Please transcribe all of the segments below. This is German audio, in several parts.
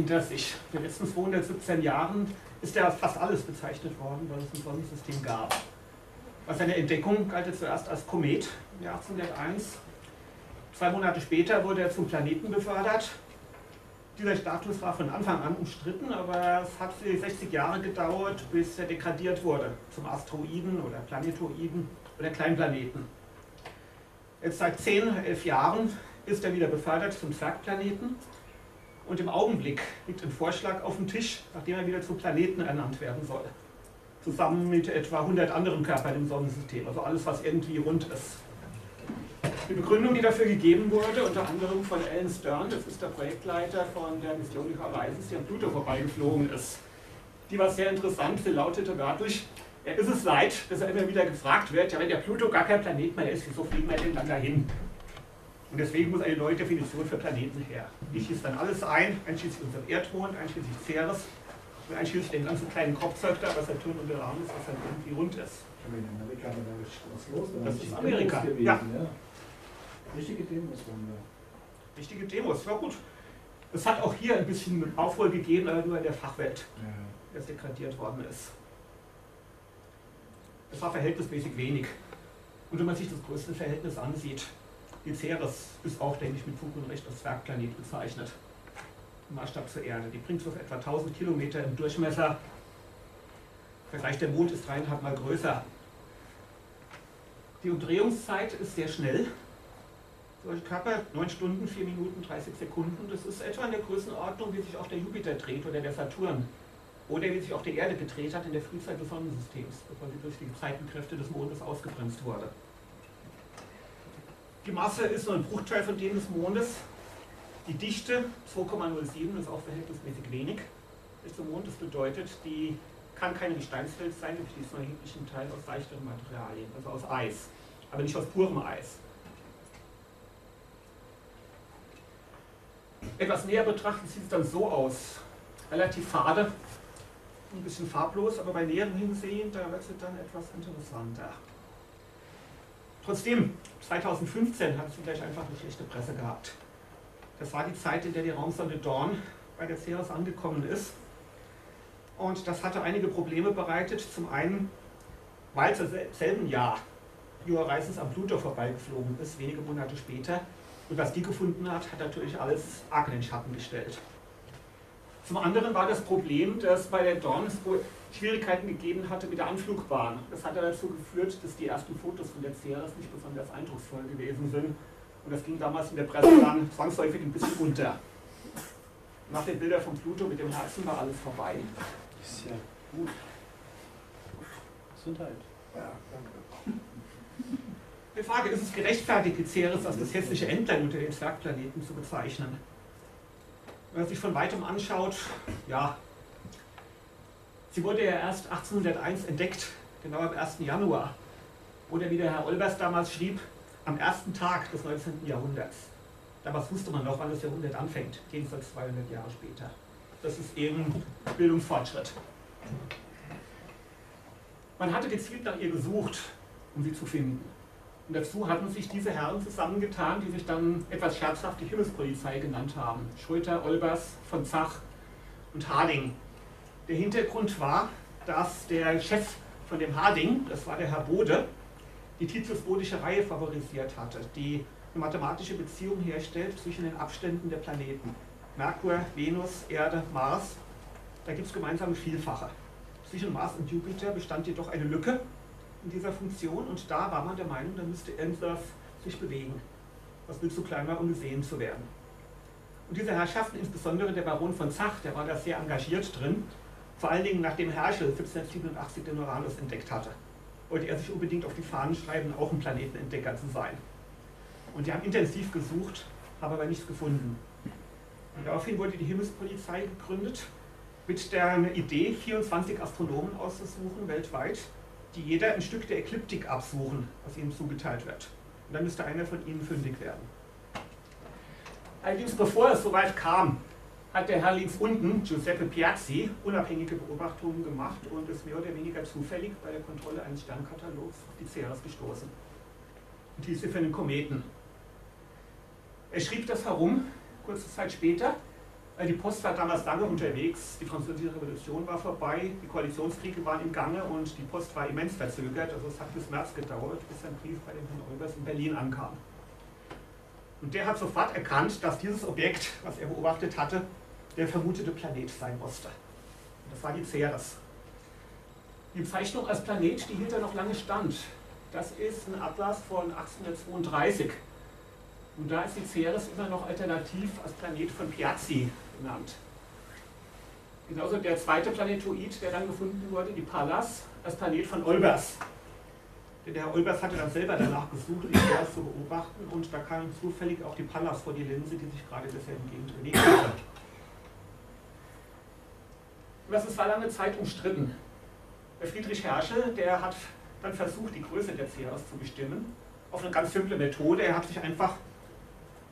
Hinter sich. In den letzten 217 Jahren ist er fast alles bezeichnet worden, was es im Sonnensystem gab. Bei seiner Entdeckung galt er zuerst als Komet im Jahr 1801. Zwei Monate später wurde er zum Planeten befördert. Dieser Status war von Anfang an umstritten, aber es hat 60 Jahre gedauert, bis er degradiert wurde zum Asteroiden oder Planetoiden oder Kleinplaneten. Jetzt seit 10, 11 Jahren ist er wieder befördert zum Zwergplaneten und im Augenblick liegt ein Vorschlag auf dem Tisch, nachdem er wieder zum Planeten ernannt werden soll. Zusammen mit etwa 100 anderen Körpern im Sonnensystem, also alles, was irgendwie rund ist. Die Begründung, die dafür gegeben wurde, unter anderem von Alan Stern, das ist der Projektleiter von der Mission Horizons, die an Pluto vorbeigeflogen ist. Die war sehr interessant, sie lautete wörtlich, er ist es leid, dass er immer wieder gefragt wird, ja wenn der Pluto gar kein Planet mehr ist, wieso fliegen wir denn dann dahin? Und deswegen muss eine neue Definition für Planeten her. Ich schließe dann alles ein, einschließlich unseren Erdmond, einschließlich Ceres und einschließlich den ganzen kleinen Kropfzeug da, was Saturn und Uranus, was dann irgendwie rund ist. In Amerika war da was los. Da Das ist Amerika, gewesen, ja. ja. Richtige Demos waren da. Wichtige Demos, war gut. Es hat auch hier ein bisschen Aufruhr gegeben, aber nur in der Fachwelt, Ja. das degradiert worden ist. Es war verhältnismäßig wenig. Und wenn man sich das größte Verhältnis ansieht, die Ceres ist auch, denke ich, mit Fug und Recht als Zwergplanet bezeichnet. Im Maßstab zur Erde. Die bringt so etwa 1000 Kilometer im Durchmesser. Vergleich der Mond ist dreieinhalb Mal größer. Die Umdrehungszeit ist sehr schnell. Solche Körper 9 Stunden, 4 Minuten, 30 Sekunden. Das ist etwa in der Größenordnung, wie sich auch der Jupiter dreht oder der Saturn. Oder wie sich auch die Erde gedreht hat in der Frühzeit des Sonnensystems, bevor sie durch die Zeitenkräfte des Mondes ausgebremst wurde. Die Masse ist nur ein Bruchteil von dem des Mondes. Die Dichte 2,07 ist auch verhältnismäßig wenig. Ist zum Mond, das bedeutet, die kann keine Gesteinsfeld sein, die besteht zum erheblichen Teil aus leichteren Materialien, also aus Eis, aber nicht aus purem Eis. Etwas näher betrachtet sieht es dann so aus. Relativ fade, ein bisschen farblos, aber bei näherem Hinsehen, da wird es dann etwas interessanter. Trotzdem, 2015 hat sie gleich einfach eine schlechte Presse gehabt. Das war die Zeit, in der die Raumsonde Dawn bei der Ceres angekommen ist. Und das hatte einige Probleme bereitet. Zum einen, weil es im selben Jahr New Horizons am Pluto vorbeigeflogen ist, wenige Monate später. Und was die gefunden hat, hat natürlich alles arg in den Schatten gestellt. Zum anderen war das Problem, dass bei der Dawn es Schwierigkeiten gegeben hatte mit der Anflugbahn. Das hat dazu geführt, dass die ersten Fotos von der Ceres nicht besonders eindrucksvoll gewesen sind. Und das ging damals in der Presse dann zwangsläufig ein bisschen unter. Nach den Bildern von Pluto mit dem Herzen war alles vorbei. Ist ja gut. Gesundheit. Ja, danke. Die Frage, ist es gerechtfertigt, die Ceres als das hässliche Entlein unter den Zwergplaneten zu bezeichnen? Wenn man sich von weitem anschaut, ja, sie wurde ja erst 1801 entdeckt, genau am 1. Januar. Oder wie der Herr Olbers damals schrieb, am ersten Tag des 19. Jahrhunderts. Damals wusste man noch, wann das Jahrhundert anfängt, jedenfalls 200 Jahre später. Das ist eben Bildungsfortschritt. Man hatte gezielt nach ihr gesucht, um sie zu finden. Und dazu hatten sich diese Herren zusammengetan, die sich dann etwas scherzhaft die Himmelspolizei genannt haben. Schröter, Olbers, von Zach und Harding. Der Hintergrund war, dass der Chef von dem Harding, das war der Herr Bode, die Titus-Bodische Reihe favorisiert hatte, die eine mathematische Beziehung herstellt zwischen den Abständen der Planeten. Merkur, Venus, Erde, Mars, da gibt es gemeinsame Vielfache. Zwischen Mars und Jupiter bestand jedoch eine Lücke in dieser Funktion und da war man der Meinung, da müsste irgendwas sich bewegen, was viel zu klein war, um gesehen zu werden. Und diese Herrschaften, insbesondere der Baron von Zach, der war da sehr engagiert drin, vor allen Dingen nachdem Herschel 1787 den Uranus entdeckt hatte, wollte er sich unbedingt auf die Fahnen schreiben, auch ein Planetenentdecker zu sein. Und die haben intensiv gesucht, haben aber nichts gefunden. Und daraufhin wurde die Himmelspolizei gegründet, mit der Idee, 24 Astronomen auszusuchen weltweit, die jeder ein Stück der Ekliptik absuchen, was ihnen zugeteilt wird. Und dann müsste einer von ihnen fündig werden. Allerdings bevor es soweit kam, hat der Herr links unten, Giuseppe Piazzi, unabhängige Beobachtungen gemacht und ist mehr oder weniger zufällig bei der Kontrolle eines Sternkatalogs auf die Ceres gestoßen. Und hielt sie für einen Kometen. Er schrieb das herum, kurze Zeit später. Die Post war damals lange unterwegs, die Französische Revolution war vorbei, die Koalitionskriege waren im Gange und die Post war immens verzögert. Also es hat bis März gedauert, bis ein Brief bei dem Herrn Eubers in Berlin ankam. Und der hat sofort erkannt, dass dieses Objekt, was er beobachtet hatte, der vermutete Planet sein musste. Das war die Ceres. Die Bezeichnung als Planet, die hielt er noch lange stand. Das ist ein Atlas von 1832. Und da ist die Ceres immer noch alternativ als Planet von Piazzi genannt. Genauso der zweite Planetoid, der dann gefunden wurde, die Pallas, als Planet von Olbers. Denn der Olbers hatte dann selber danach gesucht, die Ceres zu beobachten und da kam zufällig auch die Pallas vor die Linse, die sich gerade desselben Gegend bewegt hatte. Das war lange Zeit umstritten. Der Friedrich Herschel, der hat dann versucht, die Größe der Ceres zu bestimmen, auf eine ganz simple Methode. Er hat sich einfach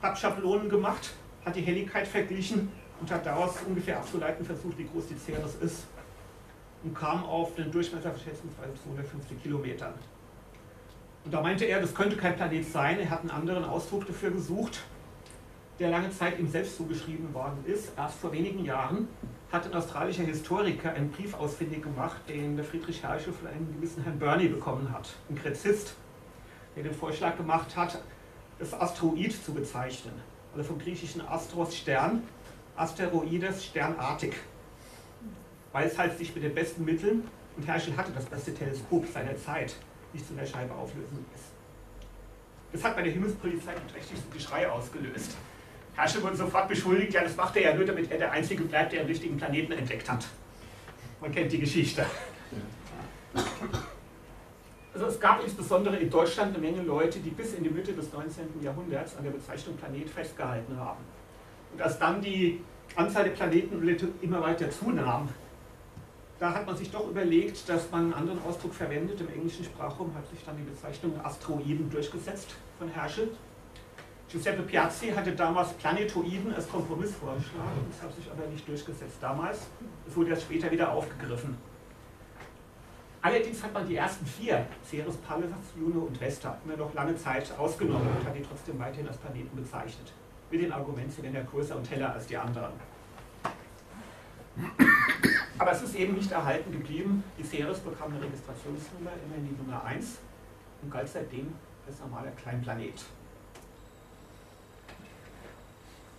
Pappschablonen gemacht, hat die Helligkeit verglichen und hat daraus ungefähr abzuleiten versucht, wie groß die Ceres ist und kam auf den Durchmesser schätzungsweise 250 Kilometern. Und da meinte er, das könnte kein Planet sein. Er hat einen anderen Ausdruck dafür gesucht, der lange Zeit ihm selbst zugeschrieben worden ist. Erst vor wenigen Jahren hat ein australischer Historiker einen Brief ausfindig gemacht, den der Friedrich Herschel von einem gewissen Herrn Burney bekommen hat, ein Krezist, der den Vorschlag gemacht hat, das Asteroid zu bezeichnen. Also vom griechischen Astros Stern, Asteroides sternartig. Weil es halt sich mit den besten Mitteln, und Herschel hatte das beste Teleskop seiner Zeit, nicht zu einer Scheibe auflösen lässt. Das hat bei der Himmelspolizei ein trächtiges Geschrei ausgelöst. Herschel wurde sofort beschuldigt, ja, das macht er ja nur, damit er der Einzige bleibt, der einen richtigen Planeten entdeckt hat. Man kennt die Geschichte. Also es gab insbesondere in Deutschland eine Menge Leute, die bis in die Mitte des 19. Jahrhunderts an der Bezeichnung Planet festgehalten haben. Und als dann die Anzahl der Planeten immer weiter zunahm, da hat man sich doch überlegt, dass man einen anderen Ausdruck verwendet. Im englischen Sprachraum hat sich dann die Bezeichnung Asteroiden durchgesetzt von Herschel. Giuseppe Piazzi hatte damals Planetoiden als Kompromiss vorgeschlagen, das hat sich aber nicht durchgesetzt damals. Es wurde erst später wieder aufgegriffen. Allerdings hat man die ersten vier, Ceres, Pallas, Juno und Vesta, immer noch lange Zeit ausgenommen und hat die trotzdem weiterhin als Planeten bezeichnet. Mit dem Argument, sie wären ja größer und heller als die anderen. Aber es ist eben nicht erhalten geblieben. Die Ceres bekam eine Registrationsnummer, immerhin die Nummer 1 und galt seitdem als normaler Kleinplanet.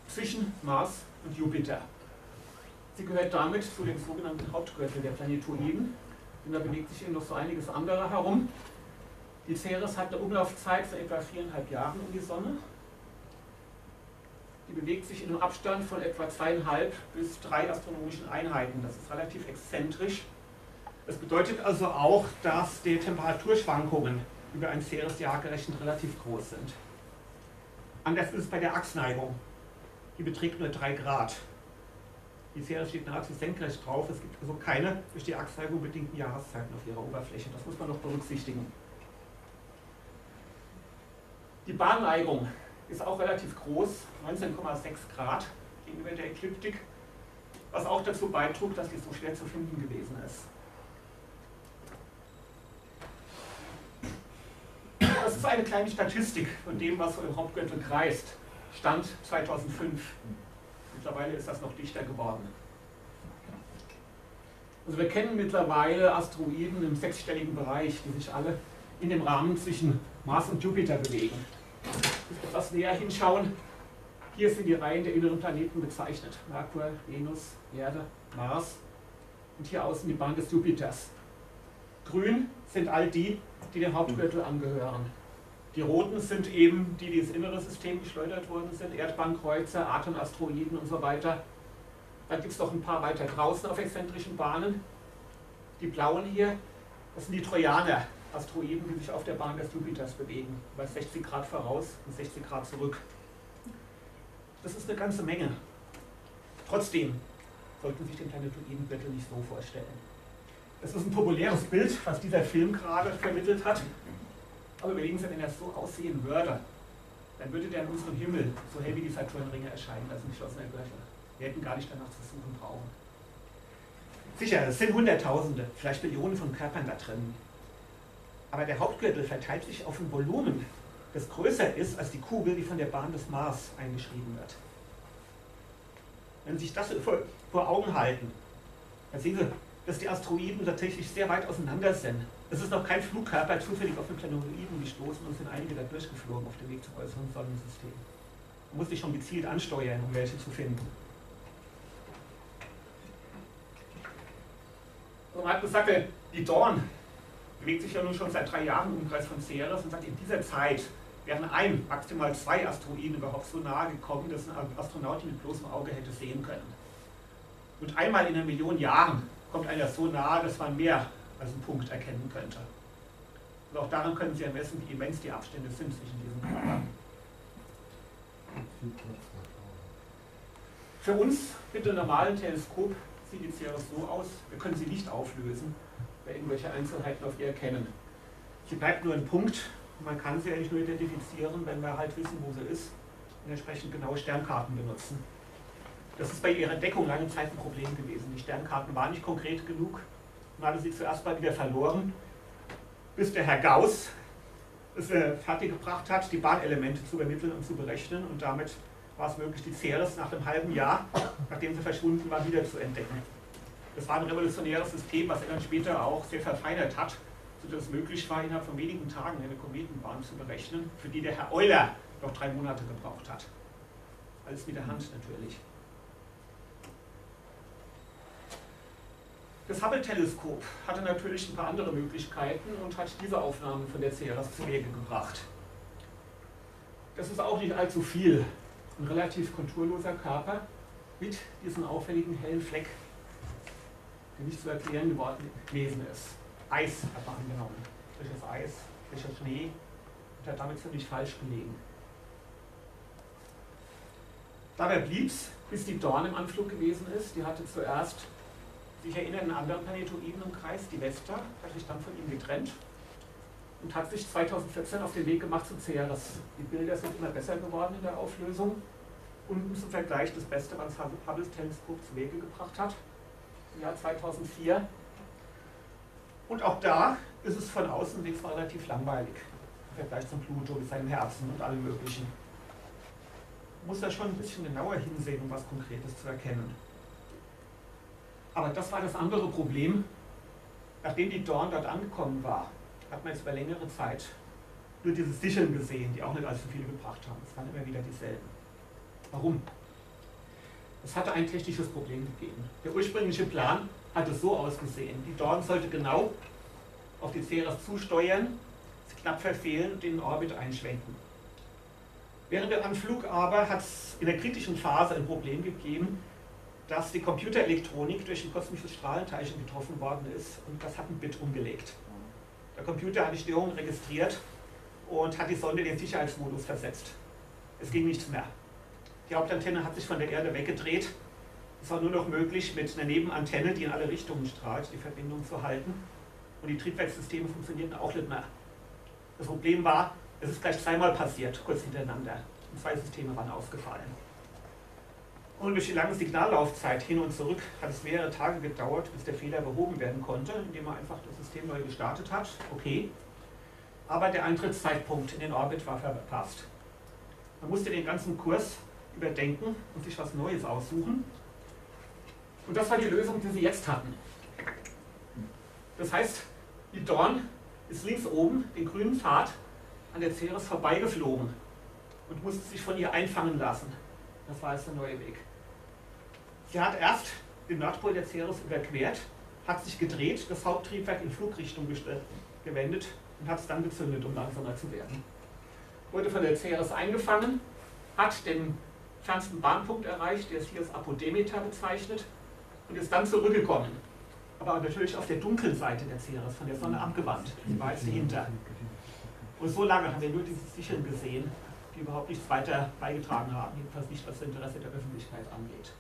Zwischen Mars und Jupiter. Sie gehört damit zu den sogenannten Hauptgürteln der Planetoiden. Und da bewegt sich eben noch so einiges andere herum. Die Ceres hat eine Umlaufzeit von etwa viereinhalb Jahren um die Sonne. Die bewegt sich in einem Abstand von etwa zweieinhalb bis drei astronomischen Einheiten. Das ist relativ exzentrisch. Das bedeutet also auch, dass die Temperaturschwankungen über ein Ceres-Jahr gerechnet relativ groß sind. Anders ist es bei der Achsneigung. Die beträgt nur 3 Grad. Die Serie steht nahezu senkrecht drauf. Es gibt also keine durch die Achsneigung bedingten Jahreszeiten auf ihrer Oberfläche. Das muss man noch berücksichtigen. Die Bahnneigung ist auch relativ groß, 19,6 Grad gegenüber der Ekliptik, was auch dazu beitrug, dass die so schwer zu finden gewesen ist. Das ist eine kleine Statistik von dem, was so im Hauptgürtel kreist. Stand 2005. Mittlerweile ist das noch dichter geworden. Also wir kennen mittlerweile Asteroiden im sechsstelligen Bereich, die sich alle in dem Rahmen zwischen Mars und Jupiter bewegen. Etwas näher hinschauen. Hier sind die Reihen der inneren Planeten bezeichnet. Merkur, Venus, Erde, Mars und hier außen die Bahn des Jupiters. Grün sind all die, die dem Hauptgürtel angehören. Die roten sind eben die, die ins innere System geschleudert worden sind, Erdbahnkreuzer, Atomasteroiden und so weiter. Dann gibt es noch ein paar weiter draußen auf exzentrischen Bahnen. Die blauen hier, das sind die Trojaner, Asteroiden, die sich auf der Bahn des Jupiters bewegen, bei 60 Grad voraus und 60 Grad zurück. Das ist eine ganze Menge. Trotzdem sollten sich den Planetoidengürtel nicht so vorstellen. Das ist ein populäres Bild, was dieser Film gerade vermittelt hat. Aber überlegen Sie, wenn er so aussehen würde, dann würde der in unserem Himmel so hell wie die Saturnringe erscheinen, als ein geschlossener Gürtel. Wir hätten gar nicht danach zu suchen brauchen. Sicher, es sind Hunderttausende, vielleicht Millionen von Körpern da drin. Aber der Hauptgürtel verteilt sich auf ein Volumen das größer ist als die Kugel, die von der Bahn des Mars eingeschrieben wird. Wenn Sie sich das vor Augen halten, dann sehen Sie, dass die Asteroiden tatsächlich sehr weit auseinander sind. Es ist noch kein Flugkörper zufällig auf den Planetoiden gestoßen und sind einige da durchgeflogen auf dem Weg zum äußeren Sonnensystem. Man muss sich schon gezielt ansteuern, um welche zu finden. Und man hat gesagt, die Dorn bewegt sich ja nun schon seit drei Jahren im Umkreis von Ceres und sagt, in dieser Zeit wären ein, maximal zwei Asteroiden überhaupt so nahe gekommen, dass ein Astronaut die mit bloßem Auge hätte sehen können. Und einmal in einer Million Jahren kommt einer so nahe, dass man mehr als einen Punkt erkennen könnte. Und auch daran können Sie ermessen, wie immens die Abstände sind zwischen diesen Körpern. Für uns mit einem normalen Teleskop sieht die Ceres so aus, wir können sie nicht auflösen, weil irgendwelche Einzelheiten auf ihr erkennen. Sie bleibt nur ein Punkt, man kann sie eigentlich nur identifizieren, wenn wir halt wissen, wo sie ist und entsprechend genaue Sternkarten benutzen. Das ist bei ihrer Entdeckung lange Zeit ein Problem gewesen. Die Sternkarten waren nicht konkret genug. Man hatte sie zuerst mal wieder verloren, bis der Herr Gauss es äh, fertiggebracht hat, die Bahnelemente zu übermitteln und zu berechnen. Und damit war es möglich, die Ceres nach einem halben Jahr, nachdem sie verschwunden war, wieder zu entdecken. Das war ein revolutionäres System, was er dann später auch sehr verfeinert hat, sodass es möglich war, innerhalb von wenigen Tagen eine Kometenbahn zu berechnen, für die der Herr Euler noch drei Monate gebraucht hat. Alles mit der Hand natürlich. Das Hubble-Teleskop hatte natürlich ein paar andere Möglichkeiten und hat diese Aufnahmen von der Ceres zu Wege gebracht. Das ist auch nicht allzu viel. Ein relativ konturloser Körper mit diesem auffälligen hellen Fleck, der nicht zu erklären gewesen ist. Eis hat man angenommen. Frisches Eis, frischer Schnee und hat damit ziemlich falsch gelegen. Dabei blieb es, bis die Dorn im Anflug gewesen ist. Die hatte zuerst sich erinnern einen anderen Planetoiden im Kreis, die Vesta, hat sich dann von ihm getrennt und hat sich 2014 auf den Weg gemacht zu Ceres. Die Bilder sind immer besser geworden in der Auflösung. Unten zum Vergleich das Beste, was das Hubble-Teleskop zu Wege gebracht hat, im Jahr 2004. Und auch da ist es von außen wenigstens relativ langweilig im Vergleich zum Pluto mit seinem Herzen und allem Möglichen. Man muss da schon ein bisschen genauer hinsehen, um was Konkretes zu erkennen. Aber das war das andere Problem. Nachdem die Dawn dort angekommen war, hat man jetzt über längere Zeit nur diese Sicheln gesehen, die auch nicht allzu viel gebracht haben. Es waren immer wieder dieselben. Warum? Es hatte ein technisches Problem gegeben. Der ursprüngliche Plan hatte so ausgesehen. Die Dawn sollte genau auf die Ceres zusteuern, sie knapp verfehlen und in den Orbit einschwenken. Während dem Anflug aber hat es in der kritischen Phase ein Problem gegeben, dass die Computerelektronik durch ein kosmisches Strahlenteilchen getroffen worden ist und das hat ein Bit umgelegt. Der Computer hat die Störung registriert und hat die Sonde in den Sicherheitsmodus versetzt. Es ging nichts mehr. Die Hauptantenne hat sich von der Erde weggedreht. Es war nur noch möglich, mit einer Nebenantenne, die in alle Richtungen strahlt, die Verbindung zu halten. Und die Triebwerkssysteme funktionierten auch nicht mehr. Das Problem war, es ist gleich zweimal passiert, kurz hintereinander. Und zwei Systeme waren aufgefallen. Und durch die lange Signallaufzeit hin und zurück hat es mehrere Tage gedauert, bis der Fehler behoben werden konnte, indem man einfach das System neu gestartet hat. Okay. Aber der Eintrittszeitpunkt in den Orbit war verpasst. Man musste den ganzen Kurs überdenken und sich was Neues aussuchen. Und das war die Lösung, die sie jetzt hatten. Das heißt, die Dorn ist links oben den grünen Pfad an der Ceres vorbeigeflogen und musste sich von ihr einfangen lassen. Das war jetzt der neue Weg. Sie hat erst den Nordpol der Ceres überquert, hat sich gedreht, das Haupttriebwerk in Flugrichtung gewendet und hat es dann gezündet, um langsamer zu werden. Wurde von der Ceres eingefangen, hat den fernsten Bahnpunkt erreicht, der ist hier als Apodemeter bezeichnet, und ist dann zurückgekommen. Aber natürlich auf der dunklen Seite der Ceres, von der Sonne abgewandt, die war jetzt dahinter. Und so lange haben wir nur diese Sicheln gesehen, die überhaupt nichts weiter beigetragen haben, jedenfalls nicht, was das Interesse der Öffentlichkeit angeht.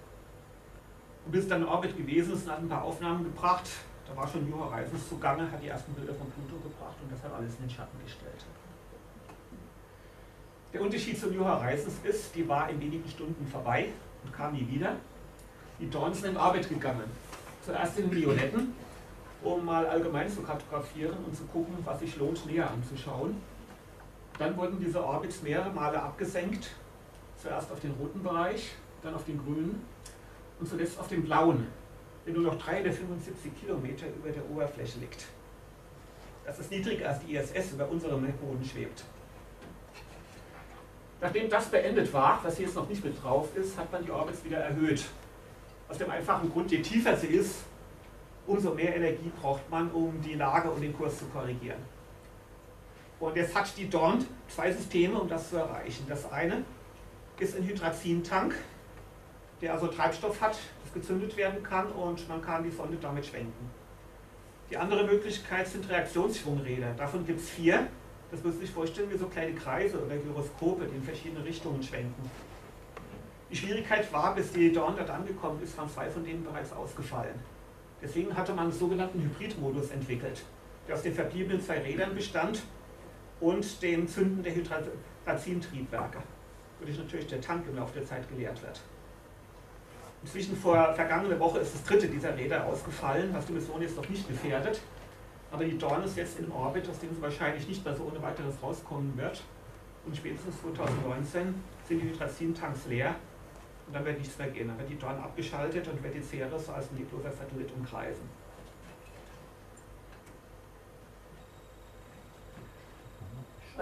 Und bis dann in Orbit gewesen und hat ein paar Aufnahmen gebracht, da war schon New Horizons zugange, hat die ersten Bilder von Pluto gebracht und das hat alles in den Schatten gestellt. Der Unterschied zu New Horizons ist, die war in wenigen Stunden vorbei und kam nie wieder. Die Dawn sind in Orbit gegangen. Zuerst in Violetten, um mal allgemein zu kartografieren und zu gucken, was sich lohnt, näher anzuschauen. Dann wurden diese Orbits mehrere Male abgesenkt. Zuerst auf den roten Bereich, dann auf den grünen und zuletzt auf den blauen, der nur noch 375 Kilometer über der Oberfläche liegt. Das ist niedriger als die ISS über unserem Boden schwebt. Nachdem das beendet war, was hier jetzt noch nicht mit drauf ist, hat man die Orbits wieder erhöht. Aus dem einfachen Grund, je tiefer sie ist, umso mehr Energie braucht man, um die Lage und den Kurs zu korrigieren. Und jetzt hat die Dawn zwei Systeme, um das zu erreichen. Das eine ist ein Hydrazintank, der also Treibstoff hat, das gezündet werden kann und man kann die Sonde damit schwenken. Die andere Möglichkeit sind Reaktionsschwungräder. Davon gibt es vier. Das muss man sich vorstellen wie so kleine Kreise oder Gyroskope, die in verschiedene Richtungen schwenken. Die Schwierigkeit war, bis die Dawn dort angekommen ist, waren zwei von denen bereits ausgefallen. Deswegen hatte man einen sogenannten Hybridmodus entwickelt, der aus den verbliebenen zwei Rädern bestand und dem Zünden der Hydrazintriebwerke, wodurch natürlich der Tank im Laufe der Zeit geleert wird. Inzwischen vor vergangene Woche ist das dritte dieser Räder ausgefallen, was die Mission jetzt noch nicht gefährdet. Aber die Dawn ist jetzt im Orbit, aus dem sie wahrscheinlich nicht mehr so ohne weiteres rauskommen wird. Und spätestens 2019 sind die Hydrazintanks leer und dann wird nichts mehr gehen. Dann wird die Dawn abgeschaltet und wird die Ceres als lebloser Satellit umkreisen.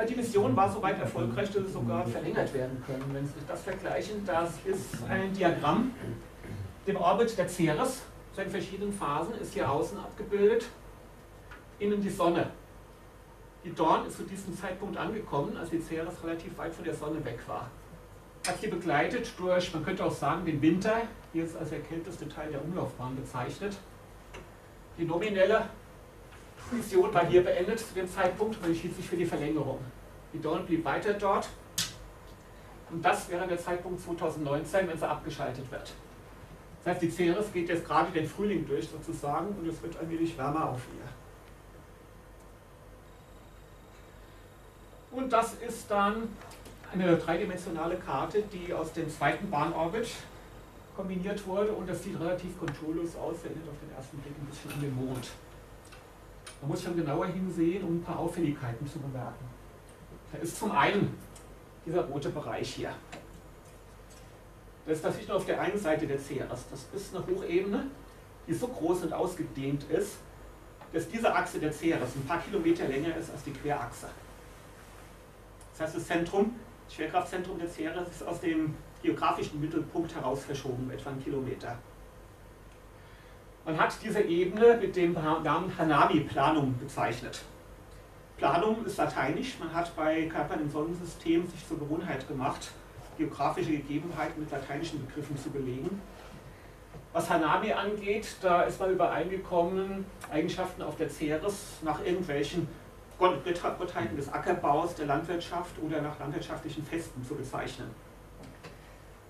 Die Mission war soweit erfolgreich, dass es sogar verlängert werden können. Wenn Sie das vergleichen, das ist ein Diagramm, dem Orbit der Ceres, so in verschiedenen Phasen, ist hier außen abgebildet, innen die Sonne. Die Dawn ist zu diesem Zeitpunkt angekommen, als die Ceres relativ weit von der Sonne weg war. Hat sie begleitet durch, man könnte auch sagen, den Winter, hier ist als der kälteste Teil der Umlaufbahn bezeichnet. Die nominelle Mission war hier beendet zu dem Zeitpunkt und entschied sich für die Verlängerung. Die Dawn blieb weiter dort und das wäre der Zeitpunkt 2019, wenn sie abgeschaltet wird. Das heißt, die Ceres geht jetzt gerade den Frühling durch sozusagen und es wird ein wenig wärmer auf ihr. Und das ist dann eine dreidimensionale Karte, die aus dem zweiten Bahnorbit kombiniert wurde und das sieht relativ konturlos aus, erinnert auf den ersten Blick ein bisschen an den Mond. Man muss schon genauer hinsehen, um ein paar Auffälligkeiten zu bemerken. Da ist zum einen dieser rote Bereich hier. Das ist natürlich nur auf der einen Seite der Ceres. Das ist eine Hochebene, die so groß und ausgedehnt ist, dass diese Achse der Ceres ein paar Kilometer länger ist als die Querachse. Das heißt, das Zentrum, das Schwerkraftzentrum der Ceres ist aus dem geografischen Mittelpunkt heraus verschoben, etwa einen Kilometer. Man hat diese Ebene mit dem Namen Hanabi-Planum bezeichnet. Planum ist lateinisch, man hat bei Körpern im Sonnensystem sich zur Gewohnheit gemacht, geografische Gegebenheiten mit lateinischen Begriffen zu belegen. Was Hanabi angeht, da ist man übereingekommen, Eigenschaften auf der Ceres nach irgendwelchen Gottheiten des Ackerbaus, der Landwirtschaft oder nach landwirtschaftlichen Festen zu bezeichnen.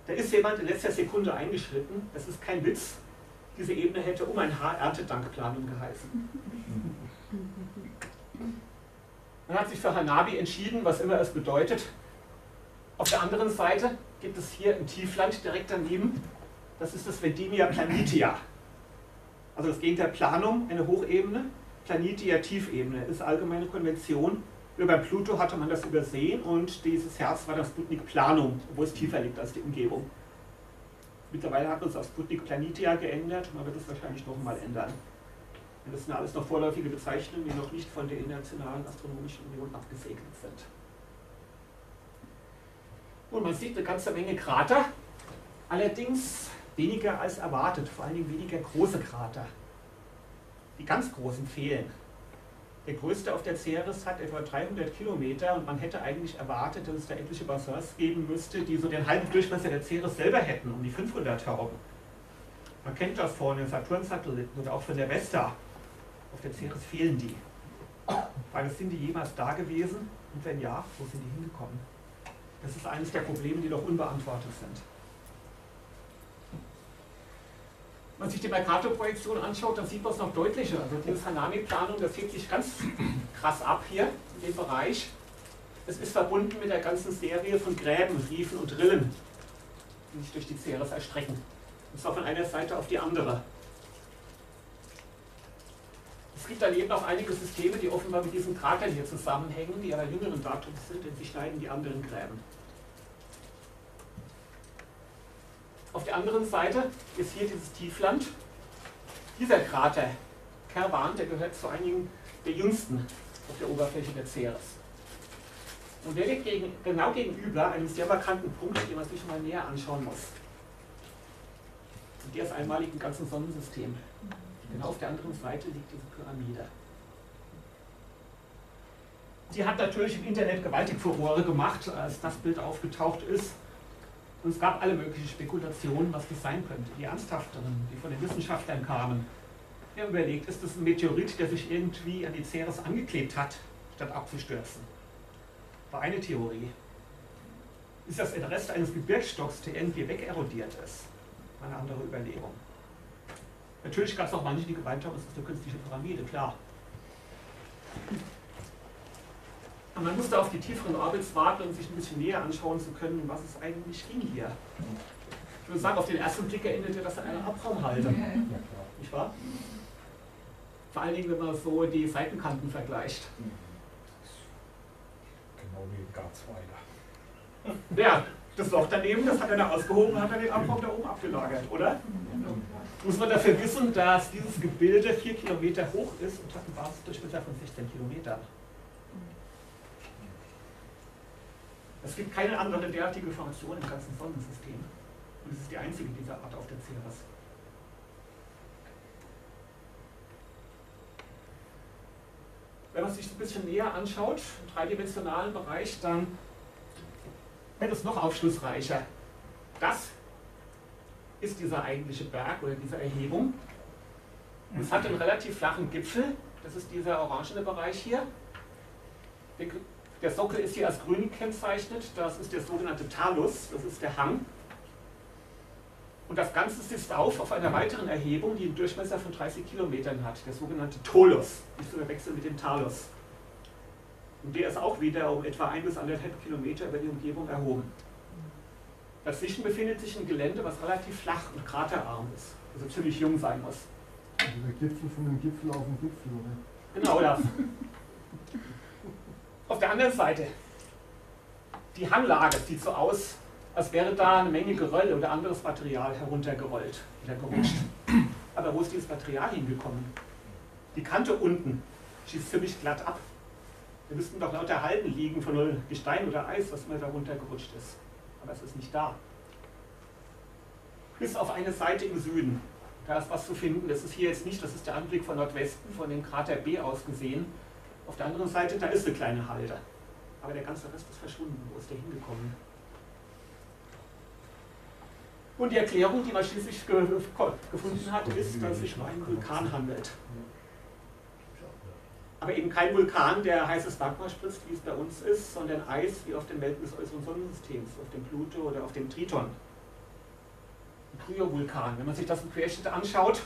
Da ist jemand in letzter Sekunde eingeschritten, das ist kein Witz, diese Ebene hätte um ein Haar Erntedankplanung geheißen. Man hat sich für Hanabi entschieden, was immer es bedeutet. Auf der anderen Seite gibt es hier im Tiefland direkt daneben, das ist das Vendimia Planitia. Also das Gegenteil Planum, eine Hochebene, Planitia Tiefebene, ist allgemeine Konvention. Über Pluto hatte man das übersehen und dieses Herz war das Sputnik Planum, wo es tiefer liegt als die Umgebung. Mittlerweile hat man es auf Sputnik Planitia geändert und man wird es wahrscheinlich noch einmal ändern. Das sind alles noch vorläufige Bezeichnungen, die noch nicht von der Internationalen Astronomischen Union abgesegnet sind. Und man sieht eine ganze Menge Krater, allerdings weniger als erwartet, vor allen Dingen weniger große Krater. Die ganz großen fehlen. Der größte auf der Ceres hat etwa 300 Kilometer und man hätte eigentlich erwartet, dass es da etliche Bassins geben müsste, die so den halben Durchmesser der Ceres selber hätten, um die 500 herum. Man kennt das von den Saturn-Satelliten oder auch von der Vesta. Auf der Ceres fehlen die. Frage, sind die jemals da gewesen? Und wenn ja, wo sind die hingekommen? Das ist eines der Probleme, die noch unbeantwortet sind. Wenn man sich die Mercator-Projektion anschaut, dann sieht man es noch deutlicher. Also diese Hanami-Planung, das hebt sich ganz krass ab hier in dem Bereich. Es ist verbunden mit der ganzen Serie von Gräben, Riefen und Rillen, die sich durch die Ceres erstrecken. Und zwar von einer Seite auf die andere. Es gibt daneben auch einige Systeme, die offenbar mit diesen Kratern hier zusammenhängen, die aber jüngeren Datums sind, denn sie schneiden die anderen Gräben. Auf der anderen Seite ist hier dieses Tiefland. Dieser Krater, Kerwan, der gehört zu einigen der jüngsten auf der Oberfläche der Ceres. Und der liegt gegen, genau gegenüber einem sehr markanten Punkt, den man sich mal näher anschauen muss. Und der ist einmalig im ganzen Sonnensystem. Genau auf der anderen Seite liegt diese Pyramide. Sie hat natürlich im Internet gewaltig Furore gemacht, als das Bild aufgetaucht ist. Und es gab alle möglichen Spekulationen, was das sein könnte. Die ernsthafteren, die von den Wissenschaftlern kamen. Wir haben überlegt, ist das ein Meteorit, der sich irgendwie an die Ceres angeklebt hat, statt abzustürzen? War eine Theorie. Ist das ein Rest eines Gebirgsstocks, der irgendwie wegerodiert ist? Eine andere Überlegung. Natürlich gab es auch manche, die gemeint haben, es ist eine künstliche Pyramide, klar. Aber man musste auf die tieferen Orbits warten, um sich ein bisschen näher anschauen zu können, was es eigentlich ging hier. Ich würde sagen, auf den ersten Blick erinnerte das an eine Abraumhalde. Nicht wahr? Vor allen Dingen, wenn man so die Seitenkanten vergleicht. Genau wie im Garzweiler. Ja, das Loch daneben, das hat er da ausgehoben, hat er den Abraum da oben abgelagert, oder? Muss man dafür wissen, dass dieses Gebilde 4 Kilometer hoch ist und hat einen Basisdurchmesser von 16 Kilometern. Es gibt keine andere derartige Formation im ganzen Sonnensystem. Und es ist die einzige dieser Art auf der Ceres. Wenn man sich ein bisschen näher anschaut, im dreidimensionalen Bereich, dann wird es noch aufschlussreicher. Das ist dieser eigentliche Berg oder diese Erhebung. Es hat einen relativ flachen Gipfel, das ist dieser orangene Bereich hier. Der Sockel ist hier als grün gekennzeichnet, das ist der sogenannte Talus, das ist der Hang. Und das Ganze sitzt auf auf einer weiteren Erhebung, die einen Durchmesser von 30 Kilometern hat, der sogenannte Tolus, nicht zu verwechseln mit dem Talus. Und der ist auch wieder um etwa ein bis anderthalb Kilometer über die Umgebung erhoben. Dazwischen befindet sich ein Gelände, was relativ flach und kraterarm ist, also ziemlich jung sein muss. Also der Gipfel von dem Gipfel auf dem Gipfel, oder? Genau das. Auf der anderen Seite, die Hanglage sieht so aus, als wäre da eine Menge Geröll oder anderes Material heruntergerollt oder gerutscht. Aber wo ist dieses Material hingekommen? Die Kante unten schießt ziemlich glatt ab. Wir müssten doch lauter Halden liegen von Gestein oder Eis, was mal da runtergerutscht ist. Aber es ist nicht da. Bis auf eine Seite im Süden. Da ist was zu finden. Das ist hier jetzt nicht, das ist der Anblick von Nordwesten, von dem Krater B aus gesehen. Auf der anderen Seite, da ist eine kleine Halde. Aber der ganze Rest ist verschwunden. Wo ist der hingekommen? Und die Erklärung, die man schließlich ge gefunden hat, ist, dass es sich um einen Vulkan handelt. Aber eben kein Vulkan, der heißes Magma spritzt, wie es bei uns ist, sondern Eis wie auf den Welten des äußeren Sonnensystems, auf dem Pluto oder auf dem Triton. Ein Kryovulkan. Wenn man sich das im Querschnitt anschaut,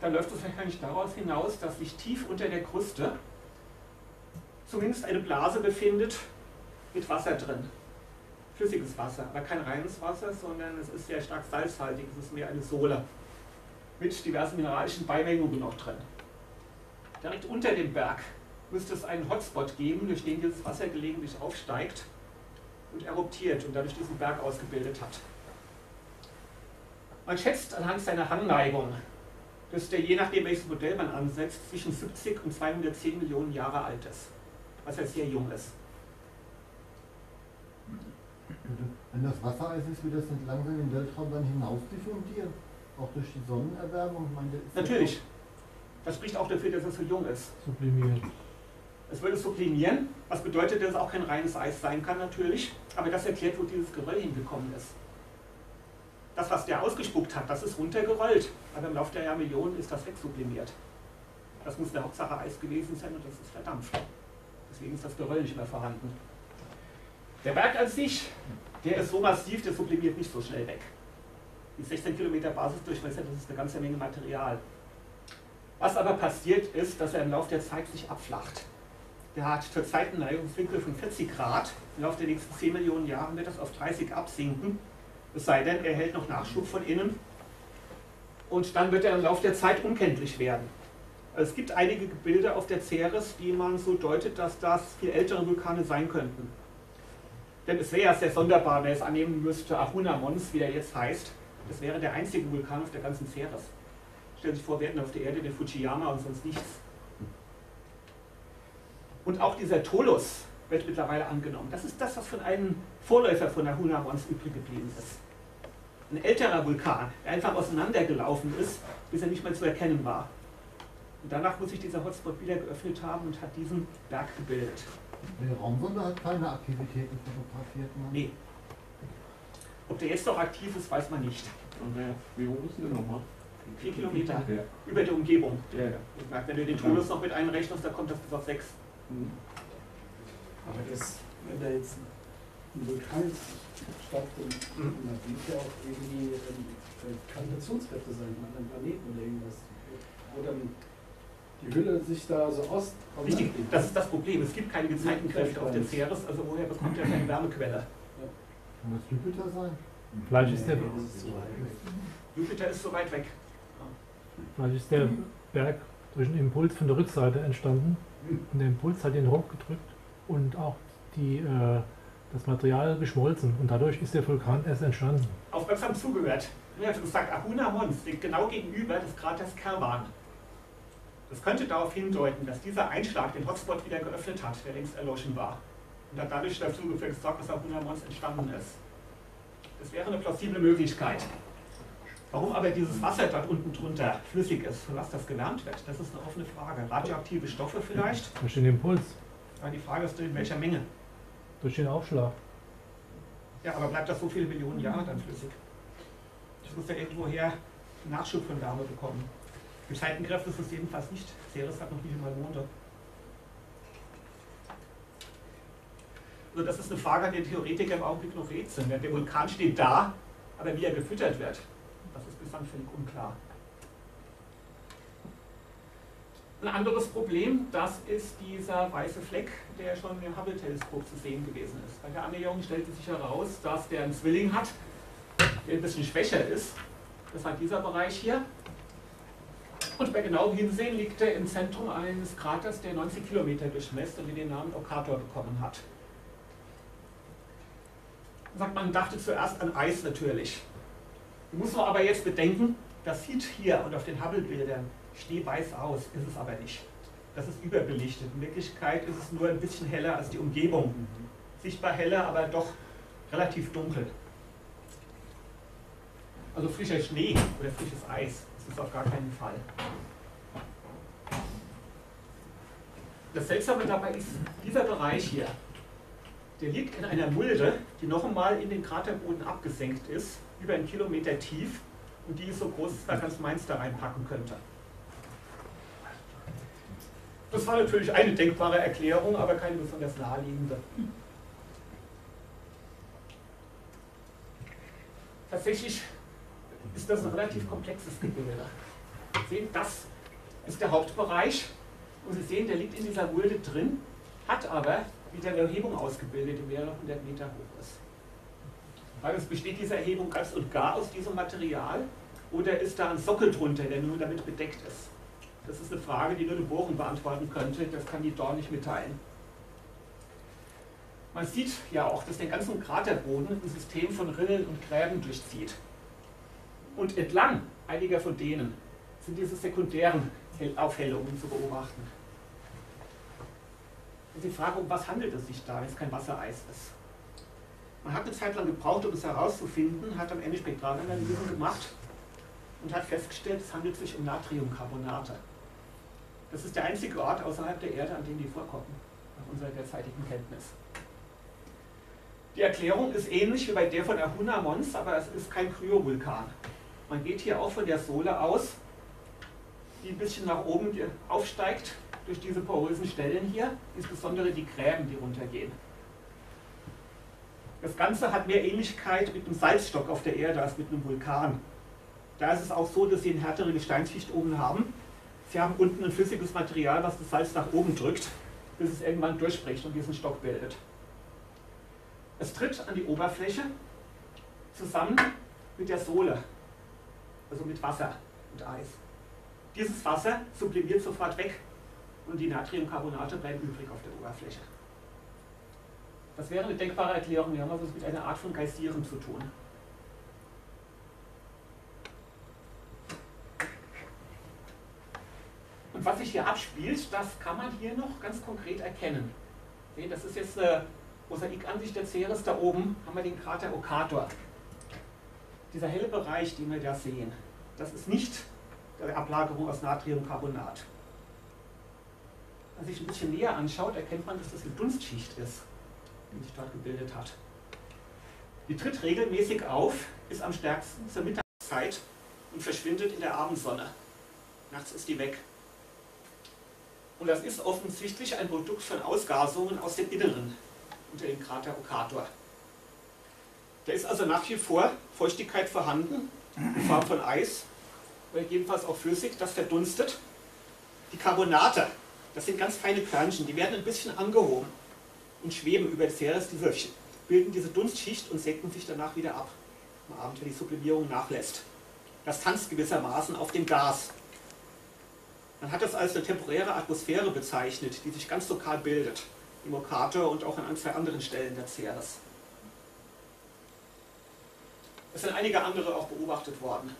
dann läuft es wahrscheinlich daraus hinaus, dass sich tief unter der Kruste zumindest eine Blase befindet mit Wasser drin. Flüssiges Wasser, aber kein reines Wasser, sondern es ist sehr stark salzhaltig, es ist mehr eine Sohle mit diversen mineralischen Beimengungen noch drin. Direkt unter dem Berg müsste es einen Hotspot geben, durch den dieses Wasser gelegentlich aufsteigt und eruptiert und dadurch diesen Berg ausgebildet hat. Man schätzt anhand seiner Hangneigung, dass der je nachdem welches Modell man ansetzt, zwischen 70 und 210 Millionen Jahre alt ist, was ja sehr jung ist. Wenn das Wassereis ist, wird das nicht langsam im Weltraum dann hinaus diffundiert? Auch durch die Sonnenerwärmung? Meine, Natürlich. Das spricht auch dafür, dass es so jung ist. Sublimiert. Es würde sublimieren, was bedeutet, dass es auch kein reines Eis sein kann natürlich, aber das erklärt, wo dieses Geröll hingekommen ist. Das, was der ausgespuckt hat, das ist runtergerollt, aber im Laufe der Jahrmillionen ist das wegsublimiert. Das muss der Hauptsache Eis gewesen sein und das ist verdampft. Deswegen ist das Geröll nicht mehr vorhanden. Der Berg an sich, der ist so massiv, der sublimiert nicht so schnell weg. Die 16 Kilometer Basisdurchmesser, das ist eine ganze Menge Material. Was aber passiert ist, dass er im Laufe der Zeit sich abflacht. Der hat zurzeit einen Neigungswinkel von 40 Grad. Im Laufe der nächsten 10 Millionen Jahre wird das auf 30 absinken. Es sei denn, er hält noch Nachschub von innen. Und dann wird er im Laufe der Zeit unkenntlich werden. Es gibt einige Gebilde auf der Ceres, die man so deutet, dass das viel ältere Vulkane sein könnten. Denn es wäre ja sehr sonderbar, wenn es annehmen müsste, Ahuna Mons, wie er jetzt heißt, das wäre der einzige Vulkan auf der ganzen Ceres. Stellen Sie sich vor, wir hätten auf der Erde den Fujiyama und sonst nichts. Und auch dieser Tolus wird mittlerweile angenommen. Das ist das, was von einem Vorläufer von Ahuna Mons übrig geblieben ist. Ein älterer Vulkan, der einfach auseinandergelaufen ist, bis er nicht mehr zu erkennen war. Und danach muss sich dieser Hotspot wieder geöffnet haben und hat diesen Berg gebildet. Der Raumsonde hat keine Aktivitäten fotografiert. Ne? Nee. Ob der jetzt noch aktiv ist, weiß man nicht. Wie hoch ist der nochmal? Vier Kilometer Ja. über der Umgebung. Ja, ja. Ich merke, Wenn du den Tolus noch mit einrechnest, dann kommt das bis auf sechs. Mhm. Aber das, wenn da jetzt ein Vulkan stattfindet, Mhm. dann wird ja auch irgendwie ähm, Gravitationskräfte sein von anderen Planeten oder irgendwas. Dann die Hülle sich da so aus Richtig, das ist das Problem. Es gibt keine Gezeitenkräfte auf der Ceres, also woher bekommt er seine Wärmequelle? Kann das Jupiter sein? Vielleicht ist der, Das ist zu weit. Jupiter ist so weit weg. vielleicht ist der Berg durch einen Impuls von der Rückseite entstanden. Und der Impuls hat ihn hochgedrückt und auch die, äh, das Material geschmolzen. Und dadurch ist der Vulkan erst entstanden. Aufmerksam zugehört. Er hat gesagt, Ahuna Mons liegt genau gegenüber des Kraters Kerwan. Das könnte darauf hindeuten, dass dieser Einschlag den Hotspot wieder geöffnet hat, der längst erloschen war. Und hat dadurch dazu geführt, dass Ahuna Mons entstanden ist. Das wäre eine plausible Möglichkeit. Warum aber dieses Wasser dort unten drunter flüssig ist, von was das gewärmt wird, das ist eine offene Frage. Radioaktive Stoffe vielleicht? Durch den Impuls, Aber die Frage ist, in welcher Menge? durch den Aufschlag. Ja, aber bleibt das so viele Millionen Jahre dann flüssig? Ich muss ja irgendwoher Nachschub von Wärme bekommen. Gezeitenkräfte ist es jedenfalls nicht. Ceres hat noch nicht mal Monde. Also das ist eine Frage, an der Theoretiker im Augenblick noch rätseln. Der Vulkan steht da, aber wie er gefüttert wird, das ist bislang völlig unklar. Ein anderes Problem, das ist dieser weiße Fleck, der schon im Hubble-Teleskop zu sehen gewesen ist. Bei der Annäherung stellte sich heraus, dass der einen Zwilling hat, der ein bisschen schwächer ist. Das war dieser Bereich hier. Und bei genauem Hinsehen liegt er im Zentrum eines Kraters, der 90 Kilometer durchmesst und den Namen Okator bekommen hat. Sagt man, dachte zuerst an Eis natürlich. Muss man aber jetzt bedenken, das sieht hier und auf den Hubble-Bildern schneeweiß aus, ist es aber nicht. Das ist überbelichtet. In Wirklichkeit ist es nur ein bisschen heller als die Umgebung. Sichtbar heller, aber doch relativ dunkel. Also frischer Schnee oder frisches Eis, das ist auf gar keinen Fall. Das Seltsame dabei ist, dieser Bereich hier, der liegt in einer Mulde, die noch einmal in den Kraterboden abgesenkt ist, über einen Kilometer tief und die ist so groß, dass man ganz Mainz da reinpacken könnte. Das war natürlich eine denkbare Erklärung, aber keine besonders naheliegende. Tatsächlich ist das ein relativ komplexes Gebilde. Sie sehen, das ist der Hauptbereich und Sie sehen, der liegt in dieser Mulde drin, hat aber wieder eine Erhebung ausgebildet, die mehrere hundert Meter hoch ist. Weil es besteht diese Erhebung ganz und gar aus diesem Material oder ist da ein Sockel drunter, der nur damit bedeckt ist? Das ist eine Frage, die nur eine Bohrung beantworten könnte, das kann die Dorn nicht mitteilen. Man sieht ja auch, dass den ganzen Kraterboden ein System von Rinnen und Gräben durchzieht. Und entlang einiger von denen sind diese sekundären Hell- Aufhellungen zu beobachten. Und die Frage, um was handelt es sich da, wenn es kein Wassereis ist? Man hat eine Zeit lang gebraucht, um es herauszufinden, hat am Ende Spektralanalysen gemacht und hat festgestellt, es handelt sich um Natriumcarbonate. Das ist der einzige Ort außerhalb der Erde, an dem die vorkommen, nach unserer derzeitigen Kenntnis. Die Erklärung ist ähnlich wie bei der von Ahuna Mons, aber es ist kein Kryovulkan. Man geht hier auch von der Sohle aus, die ein bisschen nach oben aufsteigt durch diese porösen Stellen hier, insbesondere die Gräben, die runtergehen. Das Ganze hat mehr Ähnlichkeit mit einem Salzstock auf der Erde als mit einem Vulkan. Da ist es auch so, dass sie eine härtere Gesteinsschicht oben haben. Sie haben unten ein flüssiges Material, was das Salz nach oben drückt, bis es irgendwann durchbricht und diesen Stock bildet. Es tritt an die Oberfläche zusammen mit der Sohle, also mit Wasser und Eis. Dieses Wasser sublimiert sofort weg und die Natriumcarbonate bleiben übrig auf der Oberfläche. Das wäre eine denkbare Erklärung. Wir haben also mit einer Art von Geistieren zu tun. Und was sich hier abspielt, das kann man hier noch ganz konkret erkennen. Sehen, das ist jetzt eine Mosaikansicht der Ceres. Da oben haben wir den Krater Okator. Dieser helle Bereich, den wir da sehen, das ist nicht der Ablagerung aus Natriumcarbonat. Wenn man sich ein bisschen näher anschaut, erkennt man, dass das eine Dunstschicht ist, die sich dort gebildet hat. Die tritt regelmäßig auf, ist am stärksten zur Mittagszeit und verschwindet in der Abendsonne. Nachts ist die weg. Und das ist offensichtlich ein Produkt von Ausgasungen aus dem Inneren unter dem Krater Okator. Da ist also nach wie vor Feuchtigkeit vorhanden, in Form von Eis, oder jedenfalls auch Flüssig, das verdunstet. Die Carbonate, das sind ganz feine Körnchen, die werden ein bisschen angehoben und schweben über Ceres, diese, bilden diese Dunstschicht und senken sich danach wieder ab, am Abend, wenn die Sublimierung nachlässt. Das tanzt gewissermaßen auf dem Gas. Man hat das als eine temporäre Atmosphäre bezeichnet, die sich ganz lokal bildet, im Okator und auch an zwei anderen Stellen der Ceres. Es sind einige andere auch beobachtet worden.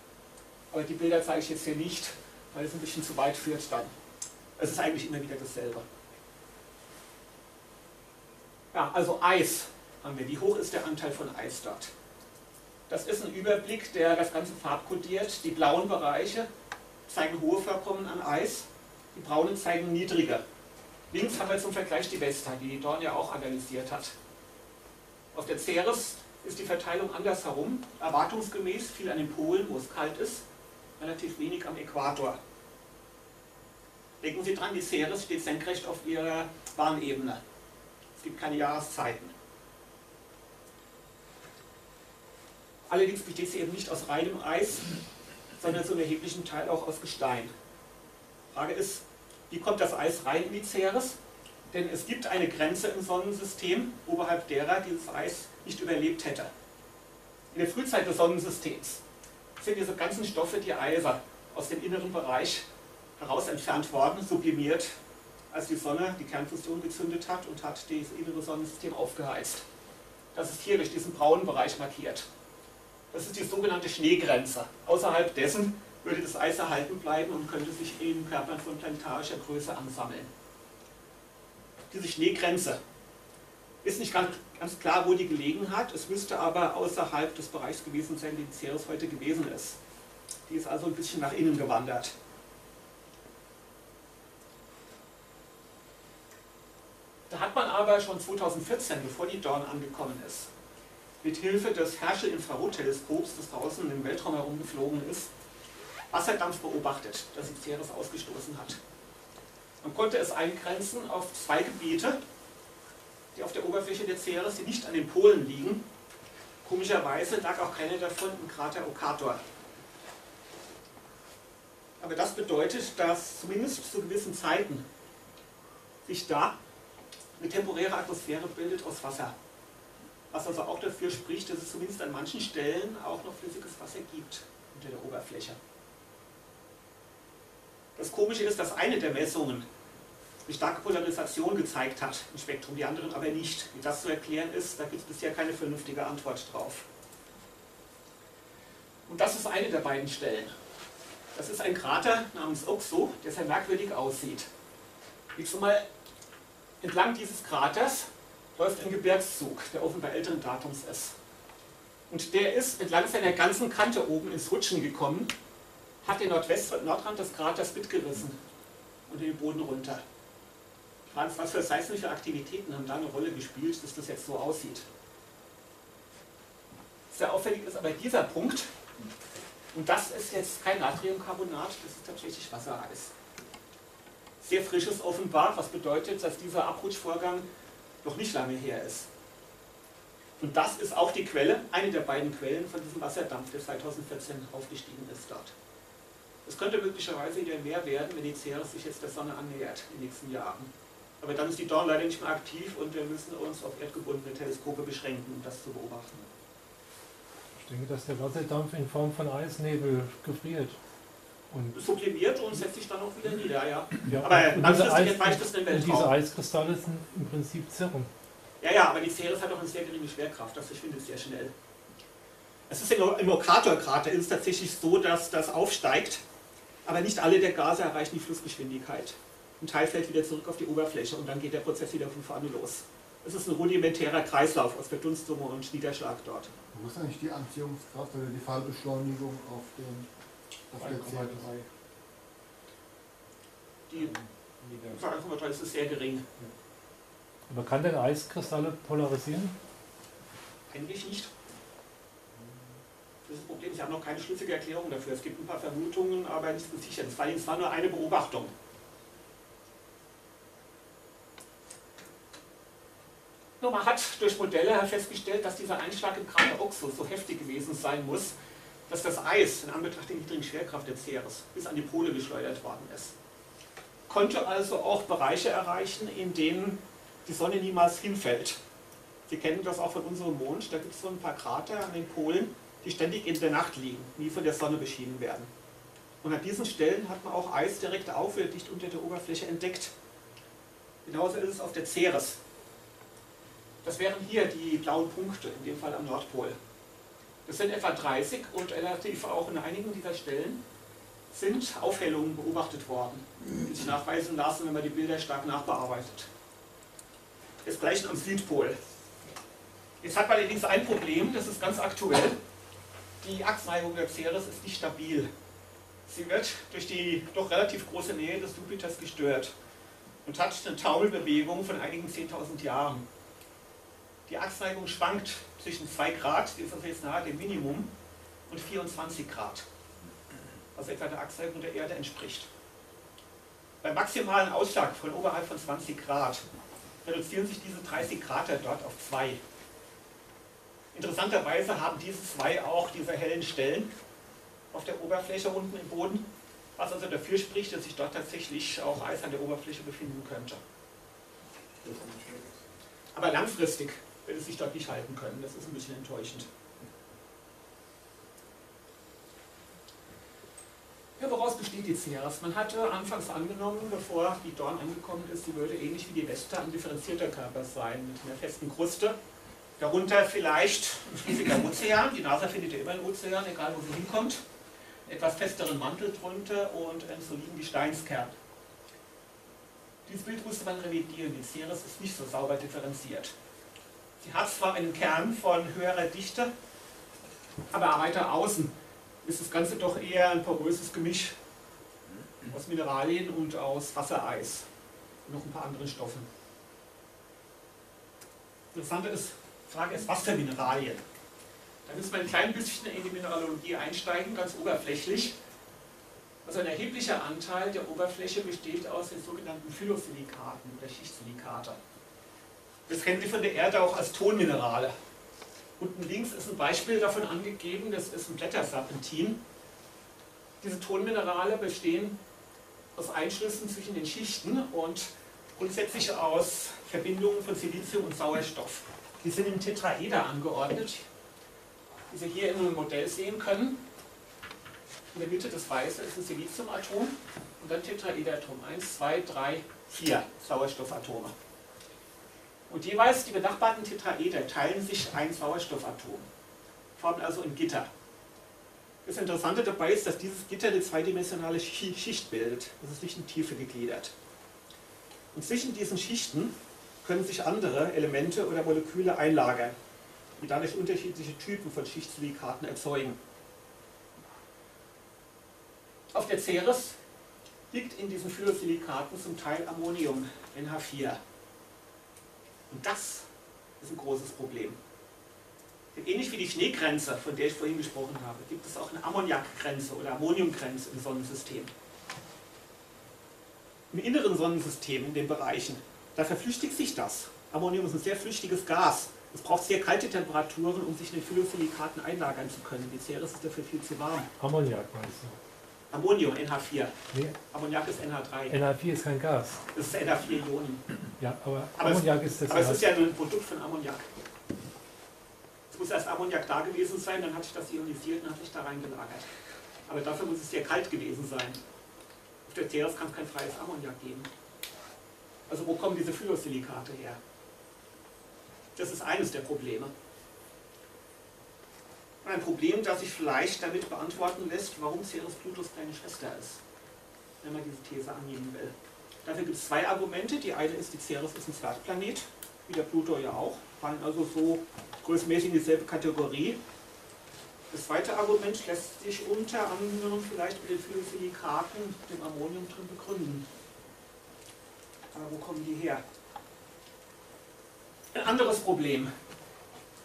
Aber die Bilder zeige ich jetzt hier nicht, weil es ein bisschen zu weit führt dann. Es ist eigentlich immer wieder dasselbe. Ja, also Eis haben wir. Wie hoch ist der Anteil von Eis dort? Das ist ein Überblick, der das Ganze farbkodiert. Die blauen Bereiche zeigen hohe Vorkommen an Eis, die braunen zeigen niedrige. Links haben wir zum Vergleich die Vesta, die die Dorn ja auch analysiert hat. Auf der Ceres ist die Verteilung andersherum, erwartungsgemäß viel an den Polen, wo es kalt ist, relativ wenig am Äquator. Denken Sie dran, die Ceres steht senkrecht auf ihrer Bahnebene. Es gibt keine Jahreszeiten. Allerdings besteht sie eben nicht aus reinem Eis, sondern zum erheblichen Teil auch aus Gestein. Die Frage ist, wie kommt das Eis rein in die Ceres? Denn es gibt eine Grenze im Sonnensystem, oberhalb derer dieses Eis nicht überlebt hätte. In der Frühzeit des Sonnensystems sind diese ganzen Stoffe, die Eiser, aus dem inneren Bereich heraus entfernt worden, sublimiert, als die Sonne die Kernfusion gezündet hat und hat das innere Sonnensystem aufgeheizt. Das ist hier durch diesen braunen Bereich markiert. Das ist die sogenannte Schneegrenze. Außerhalb dessen würde das Eis erhalten bleiben und könnte sich in Körpern von planetarischer Größe ansammeln. Diese Schneegrenze ist nicht ganz, ganz klar, wo die gelegen hat. Es müsste aber außerhalb des Bereichs gewesen sein, den Ceres heute gewesen ist. Die ist also ein bisschen nach innen gewandert. Da hat man aber schon 2014, bevor die Dawn angekommen ist, mit Hilfe des Herschel-Infrarotteleskops, das draußen im Weltraum herumgeflogen ist, Wasserdampf beobachtet, das die Ceres ausgestoßen hat. Man konnte es eingrenzen auf zwei Gebiete, die auf der Oberfläche der Ceres, die nicht an den Polen liegen. Komischerweise lag auch keine davon im Krater Okator. Aber das bedeutet, dass zumindest zu gewissen Zeiten sich da eine temporäre Atmosphäre bildet aus Wasser. Was also auch dafür spricht, dass es zumindest an manchen Stellen auch noch flüssiges Wasser gibt unter der Oberfläche. Das Komische ist, dass eine der Messungen eine starke Polarisation gezeigt hat im Spektrum, die anderen aber nicht. Wie das zu erklären ist, da gibt es bisher keine vernünftige Antwort drauf. Und das ist eine der beiden Stellen. Das ist ein Krater namens Oxo, der sehr merkwürdig aussieht. Wie zumal entlang dieses Kraters läuft ein Gebirgszug, der offenbar älteren Datums ist. Und der ist entlang seiner ganzen Kante oben ins Rutschen gekommen, hat den Nordwest Nordrand des Kraters mitgerissen und den Boden runter. Franz, was für seismische Aktivitäten haben da eine Rolle gespielt, dass das jetzt so aussieht? Sehr auffällig ist aber dieser Punkt, und das ist jetzt kein Natriumcarbonat, das ist tatsächlich Wassereis. Sehr frisches offenbar, was bedeutet, dass dieser Abrutschvorgang noch nicht lange her ist. Und das ist auch die Quelle, eine der beiden Quellen von diesem Wasserdampf, der 2014 aufgestiegen ist dort. Es könnte möglicherweise wieder mehr werden, wenn die Ceres sich jetzt der Sonne annähert in den nächsten Jahren. Aber dann ist die Dawn leider nicht mehr aktiv und wir müssen uns auf erdgebundene Teleskope beschränken, um das zu beobachten. Ich denke, dass der Wasserdampf in Form von Eisnebel gefriert. Und, sublimiert und setzt sich dann auch wieder nieder, ja. ja, Aber langfristig es in den und diese Weltraum. Eiskristalle sind im Prinzip Zirren. Ja, ja, aber die Ceres hat auch eine sehr geringe Schwerkraft, das verschwindet sehr schnell. Es ist im im Okator-Krater ist es tatsächlich so, dass das aufsteigt, aber nicht alle der Gase erreichen die Flussgeschwindigkeit. Ein Teil fällt wieder zurück auf die Oberfläche und dann geht der Prozess wieder von vorne los. Es ist ein rudimentärer Kreislauf aus Verdunstung und Niederschlag dort. Wo ist eigentlich die Anziehungskraft oder die Fallbeschleunigung auf, den, auf der 3,3 Zelle? Die Meter. sagen wir mal, ist es sehr gering. Aber kann denn Eiskristalle polarisieren? Eigentlich nicht. Das ist das Problem, Sie haben noch keine schlüssige Erklärung dafür. Es gibt ein paar Vermutungen, aber nichts gesichert. Es war es war nur eine Beobachtung. Nur man hat durch Modelle festgestellt, dass dieser Einschlag im Krater Oxus so heftig gewesen sein muss, dass das Eis in Anbetracht der niedrigen Schwerkraft der Ceres bis an die Pole geschleudert worden ist. Konnte also auch Bereiche erreichen, in denen die Sonne niemals hinfällt. Sie kennen das auch von unserem Mond, da gibt es so ein paar Krater an den Polen, die ständig in der Nacht liegen, nie von der Sonne beschienen werden. Und an diesen Stellen hat man auch Eis direkt auf dicht unter der Oberfläche entdeckt. Genauso ist es auf der Ceres. Das wären hier die blauen Punkte, in dem Fall am Nordpol. Das sind etwa 30 und relativ auch in einigen dieser Stellen sind Aufhellungen beobachtet worden, die sich nachweisen lassen, wenn man die Bilder stark nachbearbeitet. Das gleiche am Südpol. Jetzt hat man allerdings ein Problem, das ist ganz aktuell. Die Achsneigung der Ceres ist nicht stabil. Sie wird durch die doch relativ große Nähe des Jupiters gestört und hat eine Taulbewegung von einigen 10.000 Jahren. Die Achsneigung schwankt zwischen 2 Grad, die ist also jetzt nahe dem Minimum, und 24 Grad, was etwa der Achsneigung der Erde entspricht. Beim maximalen Ausschlag von oberhalb von 20 Grad reduzieren sich diese 30 Grad dort auf 2. Interessanterweise haben diese zwei auch diese hellen Stellen auf der Oberfläche unten im Boden, was also dafür spricht, dass sich dort tatsächlich auch Eis an der Oberfläche befinden könnte. Aber langfristig wird es sich dort nicht halten können. Das ist ein bisschen enttäuschend. Ja, woraus besteht die Ceres? Man hatte anfangs angenommen, bevor die Dorn angekommen ist, sie würde ähnlich wie die Vesta ein differenzierter Körper sein, mit einer festen Kruste. Darunter vielleicht ein fließiger Ozean. Die NASA findet ja immer einen Ozean, egal wo sie hinkommt. Etwas festeren Mantel drunter und einen soliden Gesteinskern. Dieses Bild musste man revidieren. Die Ceres ist nicht so sauber differenziert. Sie hat zwar einen Kern von höherer Dichte, aber weiter außen ist das Ganze doch eher ein poröses Gemisch aus Mineralien und aus Wassereis und noch ein paar anderen Stoffen. Interessante ist, Frage ist, was für Mineralien? Da müssen wir ein klein bisschen in die Mineralogie einsteigen, ganz oberflächlich. Also ein erheblicher Anteil der Oberfläche besteht aus den sogenannten Phyllosilicataten oder Schichtsilikate. Das kennen Sie von der Erde auch als Tonminerale. Unten links ist ein Beispiel davon angegeben, das ist ein Blätterserpentin. Diese Tonminerale bestehen aus Einschlüssen zwischen den Schichten und grundsätzlich aus Verbindungen von Silizium und Sauerstoff. Die sind in Tetraeder angeordnet, wie Sie hier in einem Modell sehen können. In der Mitte das Weiße ist ein Siliziumatom und dann Tetraederatom. 1, 2, 3, 4 Sauerstoffatome. Und jeweils die benachbarten Tetraeder teilen sich ein Sauerstoffatom, formen also ein Gitter. Das Interessante dabei ist, dass dieses Gitter eine zweidimensionale Schicht bildet. Das ist nicht in Tiefe gegliedert. Und zwischen diesen Schichten können sich andere Elemente oder Moleküle einlagern, die dadurch unterschiedliche Typen von Schichtsilikaten erzeugen. Auf der Ceres liegt in diesen Phyllosilicataten zum Teil Ammonium, NH4. Und das ist ein großes Problem. Denn ähnlich wie die Schneegrenze, von der ich vorhin gesprochen habe, gibt es auch eine Ammoniakgrenze oder Ammoniumgrenze im Sonnensystem. Im inneren Sonnensystem, in den Bereichen, da verflüchtigt sich das. Ammonium ist ein sehr flüchtiges Gas. Es braucht sehr kalte Temperaturen, um sich in den Phyllosilicaten einlagern zu können. Die Ceres ist dafür viel zu warm. Ammoniak meinst du? Ammonium, NH4. Nee, Ammoniak ist NH3. NH4 ist kein Gas. Das ist NH4-Ionen. Ja, aber, Aber es- Ammoniak ist das Aber es Gas. ist ja nur ein Produkt von Ammoniak. Es muss erst Ammoniak da gewesen sein, dann hat sich das ionisiert und hat sich da reingelagert. Aber dafür muss es sehr kalt gewesen sein. Auf der Ceres kann es kein freies Ammoniak geben. Also wo kommen diese Phyllosilikate her? Das ist eines der Probleme. Und ein Problem, das sich vielleicht damit beantworten lässt, warum Ceres Plutos kleine Schwester ist, wenn man diese These annehmen will. Dafür gibt es zwei Argumente. Die eine ist, die Ceres ist ein Zwergplanet, wie der Pluto ja auch, fallen also so größenmäßig in dieselbe Kategorie. Das zweite Argument lässt sich unter anderem vielleicht mit den Phyllosilicaten, dem Ammonium drin begründen. Aber wo kommen die her? Ein anderes Problem.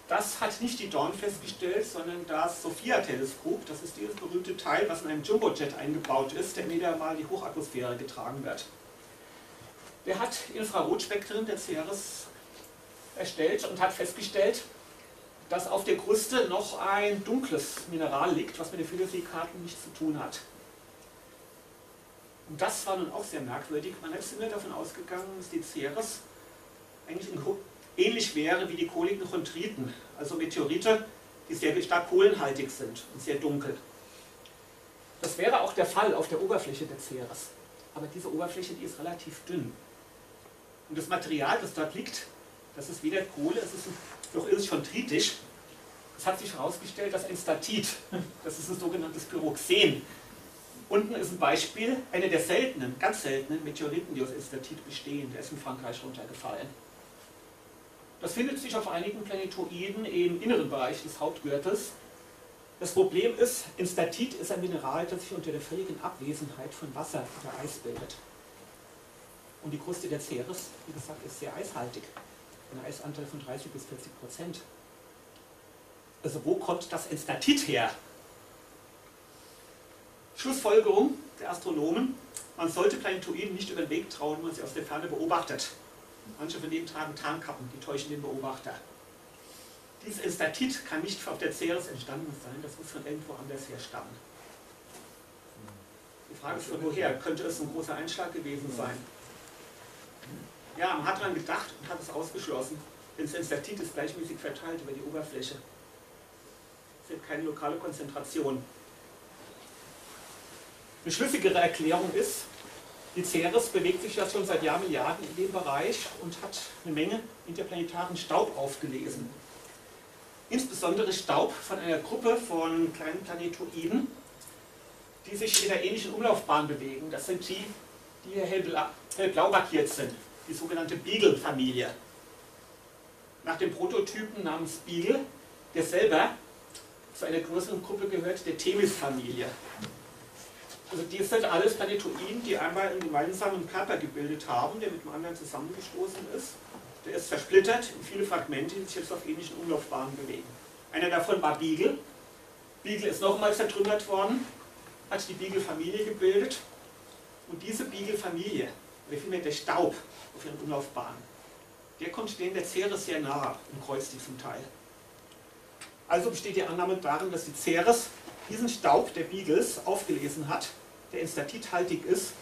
Das hat nicht die Dawn festgestellt, sondern das Sophia-Teleskop. Das ist dieses berühmte Teil, was in einem Jumbojet eingebaut ist, der wieder mal in die Hochatmosphäre getragen wird. Der hat Infrarotspektren der Ceres erstellt und hat festgestellt, dass auf der Kruste noch ein dunkles Mineral liegt, was mit den Phyllosilicaten nichts zu tun hat. Und das war nun auch sehr merkwürdig. Man ist immer davon ausgegangen, dass die Ceres eigentlich ähnlich wäre wie die kohligen Chondriten, also Meteorite, die sehr stark kohlenhaltig sind und sehr dunkel. Das wäre auch der Fall auf der Oberfläche der Ceres. Aber diese Oberfläche, die ist relativ dünn. Und das Material, das dort liegt, das ist weder Kohle, es ist noch irrsinnig chondritisch. Es hat sich herausgestellt, dass ein Statit, das ist ein sogenanntes Pyroxen, Unten ist ein Beispiel, einer der seltenen, ganz seltenen Meteoriten, die aus Estatit bestehen. Der ist in Frankreich runtergefallen. Das findet sich auf einigen Planetoiden im inneren Bereich des Hauptgürtels. Das Problem ist, Instatit ist ein Mineral, das sich unter der völligen Abwesenheit von Wasser oder Eis bildet. Und die Kruste der Ceres, wie gesagt, ist sehr eishaltig. Ein Eisanteil von 30 bis 40 Prozent. Also wo kommt das Instatit her? Schlussfolgerung der Astronomen, man sollte Planetoiden nicht über den Weg trauen, wenn man sie aus der Ferne beobachtet. Manche von denen tragen Tarnkappen, die täuschen den Beobachter. Dieses Instatit kann nicht auf der Ceres entstanden sein, das muss von irgendwo anders her stammen. Die Frage ist von woher? Könnte es ein großer Einschlag gewesen sein? Ja, man hat daran gedacht und hat es ausgeschlossen. Denn das Instatit ist gleichmäßig verteilt über die Oberfläche. Es hat keine lokale Konzentration. Eine schlüssigere Erklärung ist, die bewegt sich ja schon seit Jahrmilliarden in dem Bereich und hat eine Menge interplanetaren Staub aufgelesen. Insbesondere Staub von einer Gruppe von kleinen Planetoiden, die sich in einer ähnlichen Umlaufbahn bewegen. Das sind die, die hier hellblau markiert sind, die sogenannte Beagle-Familie. Nach dem Prototypen namens Beagle, der selber zu einer größeren Gruppe gehört, der Themis-Familie. Also die sind alles Planetoiden, die einmal einen gemeinsamen Körper gebildet haben, der mit dem anderen zusammengestoßen ist. Der ist zersplittert in viele Fragmente, die sich jetzt auf ähnlichen Umlaufbahnen bewegen. Einer davon war Beagle. Beagle ist nochmal zertrümmert worden, hat die Beagle-Familie gebildet. Und diese Beagle-Familie, oder vielmehr der Staub auf ihren Umlaufbahnen, der kommt denen der Ceres sehr nahe und kreuzt die Teil. Also besteht die Annahme darin, dass die Ceres diesen Staub der Beagles aufgelesen hat der instatithaltig ist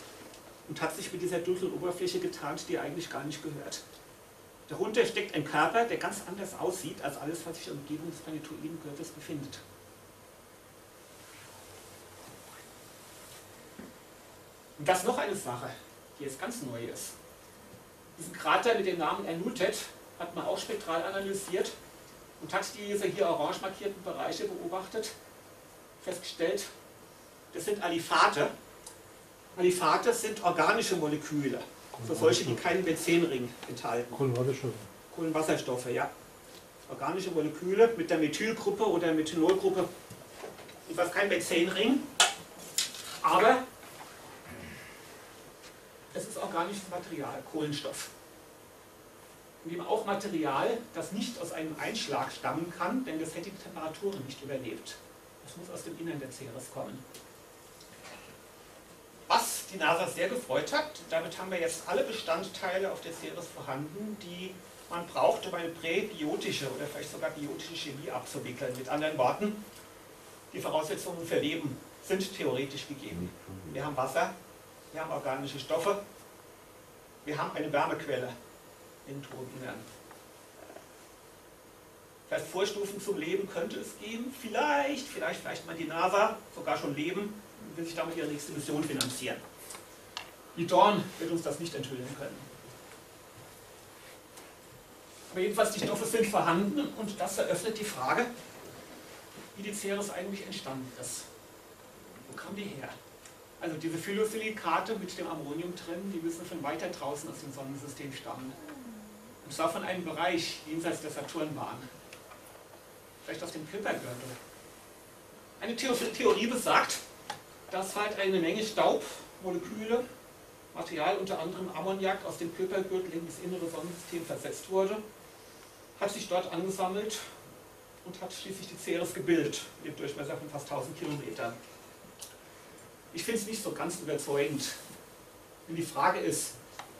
und hat sich mit dieser dunklen Oberfläche getarnt, die eigentlich gar nicht gehört. Darunter steckt ein Körper, der ganz anders aussieht als alles, was sich in der Umgebung des Planetoidengürtels befindet. Und das noch eine Sache, die jetzt ganz neu ist. Diesen Krater mit dem Namen Ernutet hat man auch spektral analysiert und hat diese hier orange markierten Bereiche beobachtet, festgestellt, das sind Aliphate. Aliphate sind organische Moleküle. So solche, die keinen Benzenring enthalten. Kohlenwasserstoffe. Kohlenwasserstoffe, ja. Organische Moleküle mit der Methylgruppe oder Methanolgruppe. Was kein Benzenring, aber es ist organisches Material, Kohlenstoff. Und eben auch Material, das nicht aus einem Einschlag stammen kann, denn das hätte die Temperaturen nicht überlebt. Das muss aus dem Innern der Ceres kommen was die NASA sehr gefreut hat. Damit haben wir jetzt alle Bestandteile auf der Ceres vorhanden, die man braucht, um eine präbiotische oder vielleicht sogar biotische Chemie abzuwickeln. Mit anderen Worten, die Voraussetzungen für Leben sind theoretisch gegeben. Wir haben Wasser, wir haben organische Stoffe, wir haben eine Wärmequelle in Todinnern. Das heißt, Vorstufen zum Leben könnte es geben. Vielleicht, vielleicht, vielleicht mal die NASA sogar schon leben will sich damit ihre nächste Mission finanzieren. Die Dawn wird uns das nicht enthüllen können. Aber jedenfalls, die Stoffe sind vorhanden und das eröffnet die Frage, wie die Ceres eigentlich entstanden ist. Wo kam die her? Also diese Phyllosilikate mit dem Ammonium drin, die müssen von weiter draußen aus dem Sonnensystem stammen. Und zwar von einem Bereich jenseits der Saturnbahn. Vielleicht aus dem Kuipergürtel. Eine Theorie besagt, dass halt eine Menge Staubmoleküle, Material unter anderem Ammoniak aus dem Kuipergürtel in das innere Sonnensystem versetzt wurde, hat sich dort angesammelt und hat schließlich die Ceres gebildet, mit dem Durchmesser von fast 1000 Kilometern. Ich finde es nicht so ganz überzeugend. Wenn die Frage ist,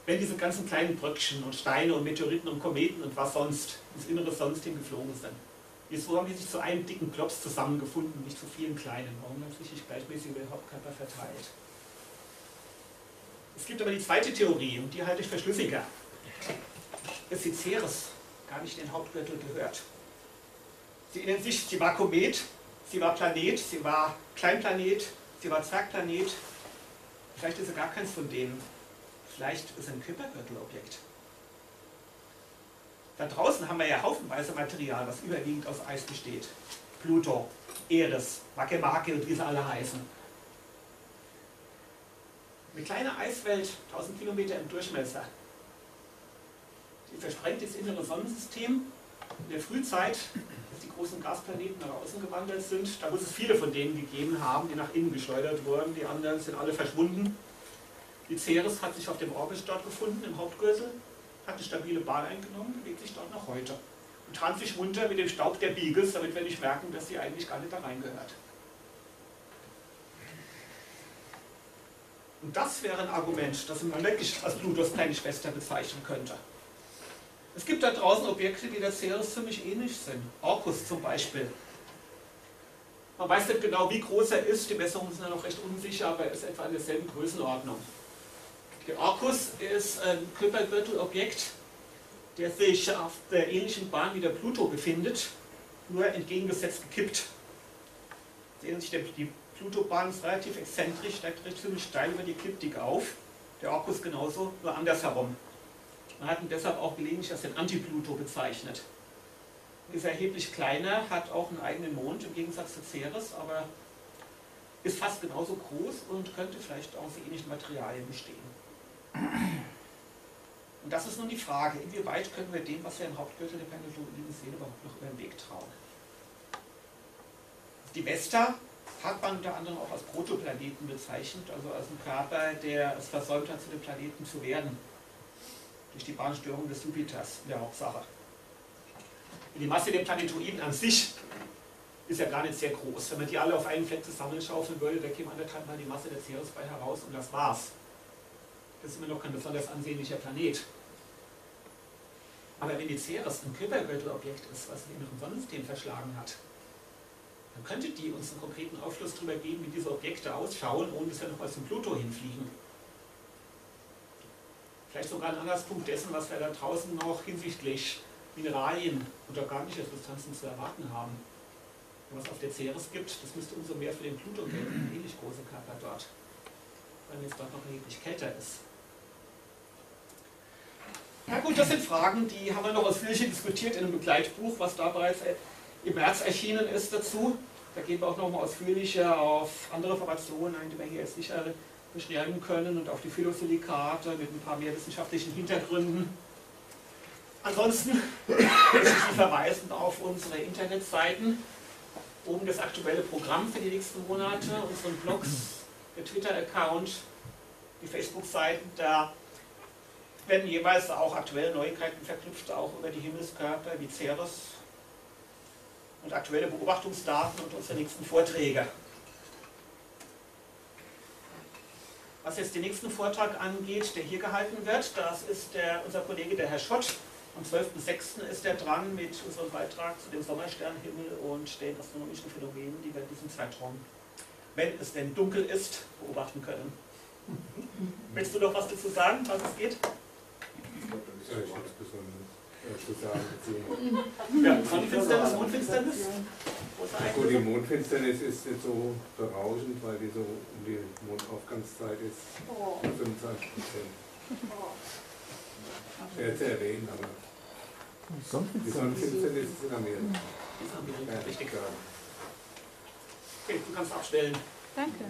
wenn diese ganzen kleinen Bröckchen und Steine und Meteoriten und Kometen und was sonst ins innere Sonnensystem geflogen sind, wieso haben die sich zu einem dicken Klops zusammengefunden, nicht zu vielen kleinen? Warum haben sie sich gleichmäßig über den Hauptkörper verteilt? Es gibt aber die zweite Theorie, und die halte ich für schlüssiger. Dass Ceres gar nicht in den Hauptgürtel gehört. Sie erinnern sich, sie war Komet, sie war Planet, sie war Kleinplanet, sie war Zwergplanet. Vielleicht ist sie gar keins von denen. Vielleicht ist sie ein Kuipergürtelobjekt. Da draußen haben wir ja haufenweise Material, was überwiegend aus Eis besteht. Pluto, Eris, Makemake und wie sie alle heißen. Eine kleine Eiswelt, 1000 Kilometer im Durchmesser, die versprengt das innere Sonnensystem. In der Frühzeit, als die großen Gasplaneten nach außen gewandert sind, da muss es viele von denen gegeben haben, die nach innen geschleudert wurden. Die anderen sind alle verschwunden. Die Ceres hat sich auf dem Orbit dort gefunden, im Hauptgürtel, hat eine stabile Bahn eingenommen, bewegt sich dort noch heute. Und trank sich munter mit dem Staub der Beagles, damit wir nicht merken, dass sie eigentlich gar nicht da reingehört. Und das wäre ein Argument, das man wirklich als Plutos kleine Schwester bezeichnen könnte. Es gibt da draußen Objekte, die der Ceres ziemlich ähnlich sind. Orcus zum Beispiel. Man weiß nicht genau, wie groß er ist, die Messungen sind ja noch recht unsicher, aber er ist etwa in derselben Größenordnung. Der Orcus ist ein Kuipergürtelobjekt, der sich auf der ähnlichen Bahn wie der Pluto befindet, nur entgegengesetzt gekippt. Sehen Sie sich, die Pluto-Bahn ist relativ exzentrisch, steigt ziemlich steil über die Ekliptik auf. Der Orcus genauso, nur andersherum. Man hat ihn deshalb auch gelegentlich als den Anti-Pluto bezeichnet. Ist erheblich kleiner, hat auch einen eigenen Mond im Gegensatz zu Ceres, aber ist fast genauso groß und könnte vielleicht aus ähnlichen Materialien bestehen. Und das ist nun die Frage, inwieweit können wir dem, was wir im Hauptgürtel der Planetoiden sehen, überhaupt noch über den Weg trauen. Die Vesta hat man unter anderem auch als Protoplaneten bezeichnet, also als einen Körper, der es versäumt hat, zu dem Planeten zu werden. Durch die Bahnstörung des Jupiters in der Hauptsache. Die Masse der Planetoiden an sich ist ja gar nicht sehr groß. Wenn man die alle auf einen Fleck zusammenschaufeln würde, da käme anderthalb Mal die Masse der Ceres bei heraus und das war's. Das ist immer noch kein besonders ansehnlicher Planet. Aber wenn die Ceres ein Kuipergürtelobjekt ist, was im inneren Sonnensystem verschlagen hat, dann könnte die uns einen konkreten Aufschluss darüber geben, wie diese Objekte ausschauen, ohne dass wir nochmal zum Pluto hinfliegen. Vielleicht sogar ein Anlasspunkt dessen, was wir da draußen noch hinsichtlich Mineralien und organischer Substanzen zu erwarten haben. Und was auf der Ceres gibt, das müsste umso mehr für den Pluto gelten, ähnlich große Körper dort, weil es dort noch erheblich kälter ist. Na gut, das sind Fragen, die haben wir noch ausführlich diskutiert in einem Begleitbuch, was da bereits im März erschienen ist dazu. Da gehen wir auch noch mal ausführlicher auf andere Formationen ein, die wir hier jetzt nicht beschreiben können und auf die Phyllosilikate mit ein paar mehr wissenschaftlichen Hintergründen. Ansonsten möchte Sie verweisen auf unsere Internetseiten, oben das aktuelle Programm für die nächsten Monate, unseren Blogs, der Twitter-Account, die Facebook-Seiten, da werden jeweils auch aktuelle Neuigkeiten verknüpft, auch über die Himmelskörper wie Ceres und aktuelle Beobachtungsdaten und unsere nächsten Vorträge. Was jetzt den nächsten Vortrag angeht, der hier gehalten wird, das ist der, unser Kollege der Herr Schott. Am 12.06. ist er dran mit unserem Beitrag zu dem Sommersternhimmel und den astronomischen Phänomenen, die wir in diesem Zeitraum, wenn es denn dunkel ist, beobachten können. Möchtest du noch was dazu sagen, was es geht? Ich glaube, da ist ja. Ja, Sonnenfinsternis, Mondfinsternis? Ja, gut, die? Mondfinsternis ist nicht so berauschend, weil die so um die Mondaufgangszeit ist. 25 Prozent. Schwer zu erwähnen, aber die Sonnenfinsternis ist in Amerika. Ist Amerika, Ja, richtig. klar. Okay, du kannst abstellen. Danke.